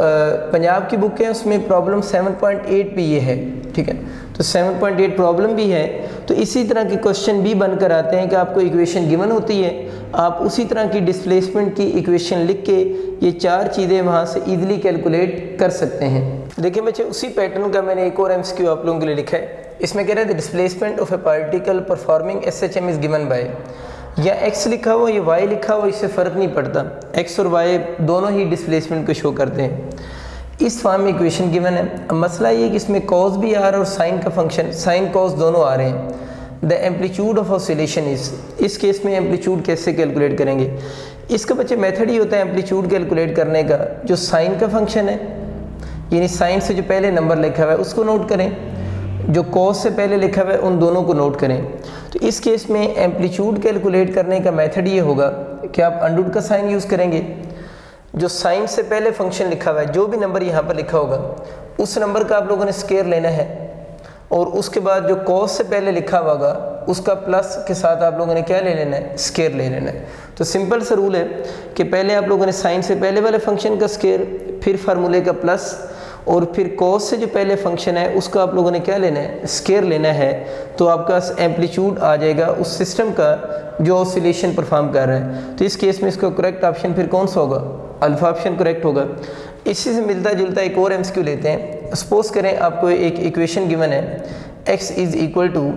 पंजाब की बुक है, उसमें प्रॉब्लम सेवन पॉइंट एट भी ये है, ठीक है? तो 7.8 प्रॉब्लम भी है। तो इसी तरह के क्वेश्चन भी बनकर आते हैं कि आपको इक्वेशन गिवन होती है। आप उसी तरह की डिस्प्लेसमेंट की इक्वेशन लिख के ये चार चीज़ें वहाँ से ईजिली कैलकुलेट कर सकते हैं। देखिए बच्चे, उसी पैटर्न का मैंने एक और एम आप लोगों के लिए लिखा है। इसमें कह रहे थे displacement of a particle performing S H M is given by या एक्स लिखा हो या वाई लिखा हो इससे फ़र्क नहीं पड़ता। एक्स और वाई दोनों ही डिस्प्लेसमेंट को शो करते हैं। इस फॉर्म में इक्वेशन गिवन है। मसला ये कि इसमें कॉज भी आ रहा है और साइन का फ़ंक्शन साइन कॉज दोनों आ रहे हैं। The amplitude of oscillation is इस केस में एम्पलीट्यूड कैसे कैलकुलेट करेंगे? इसका बच्चे मेथड ही होता है एम्पलीट्यूड कैलकुलेट करने का, जो साइन का फ़ंक्शन है। यानी साइन से जो पहले नंबर लिखा हुआ है, उसको नोट करें। जो कॉज से पहले लिखा हुआ है, उन दोनों को नोट करें। तो इस केस में एम्पलीट्यूड कैलकुलेट करने का मेथड ये होगा कि आप अंडूड का साइन यूज़ करेंगे। जो साइन से पहले फ़ंक्शन लिखा हुआ है, जो भी नंबर यहाँ पर लिखा होगा, उस नंबर का आप लोगों ने स्केयर लेना है। और उसके बाद जो कॉस से पहले लिखा हुआ होगा, उसका प्लस के साथ आप लोगों ने क्या ले लेना है? स्केयर ले लेना है। तो सिंपल सा रूल है कि पहले आप लोगों ने साइन से पहले वाले फ़ंक्शन का स्केयर फिर फार्मूले का प्लस और फिर कॉस से जो पहले फ़ंक्शन है, उसका आप लोगों ने क्या लेना है? स्केयर लेना है। तो आपका एम्पलीट्यूड आ जाएगा उस सिस्टम का जो ऑसिलेशन परफॉर्म कर रहा है। तो इस केस में इसका करेक्ट ऑप्शन फिर कौन सा होगा? अल्फ़ा ऑप्शन करेक्ट होगा। इसी से मिलता जुलता एक और एम्स लेते हैं। सपोज़ करें आपको एक इक्वेशन गिवन है। X is equal to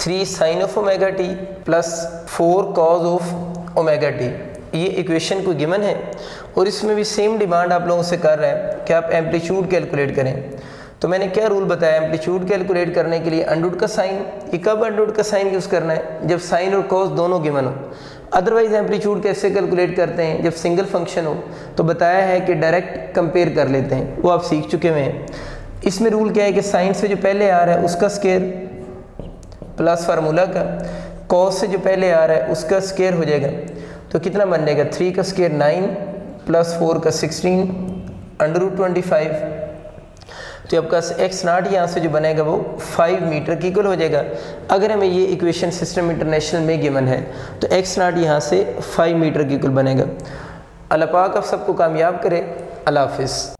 three sine of omega t plus four cos of omega t ये इक्वेशन को गिवन है। और इसमें भी सेम डिमांड आप लोगों से कर रहे हैं कि आप एम्पलीट्यूड कैलकुलेट करें। तो मैंने क्या रूल बताया? एम्पलीट्यूड कैलकुलेट करने के लिए अंडूड का साइन ये कब अंडूड का साइन यूज़ करना है, जब साइन और कॉज दोनों गिवन हो। अदरवाइज़ एम्पलीट्यूड कैसे कैलकुलेट करते हैं? जब सिंगल फ़ंक्शन हो तो बताया है कि डायरेक्ट कंपेयर कर लेते हैं। वो आप सीख चुके हुए हैं। इसमें रूल क्या है कि साइन से जो पहले आ रहा है, उसका स्केयर प्लस फार्मूला का कॉस से जो पहले आ रहा है, उसका स्केयर हो जाएगा। तो कितना बन जाएगा? थ्री का स्केयर नाइन प्लस फोर का sixteen under root twenty five तो आपका एक्स नाट यहाँ से जो बनेगा वो फाइव मीटर की इक्वल हो जाएगा। अगर हमें ये इक्वेशन सिस्टम इंटरनेशनल में गिवन है तो एक्स नाट यहाँ से फाइव मीटर की इक्वल बनेगा। अल्लाह पाक आप सबको कामयाब करे। अल्लाह हाफिज़।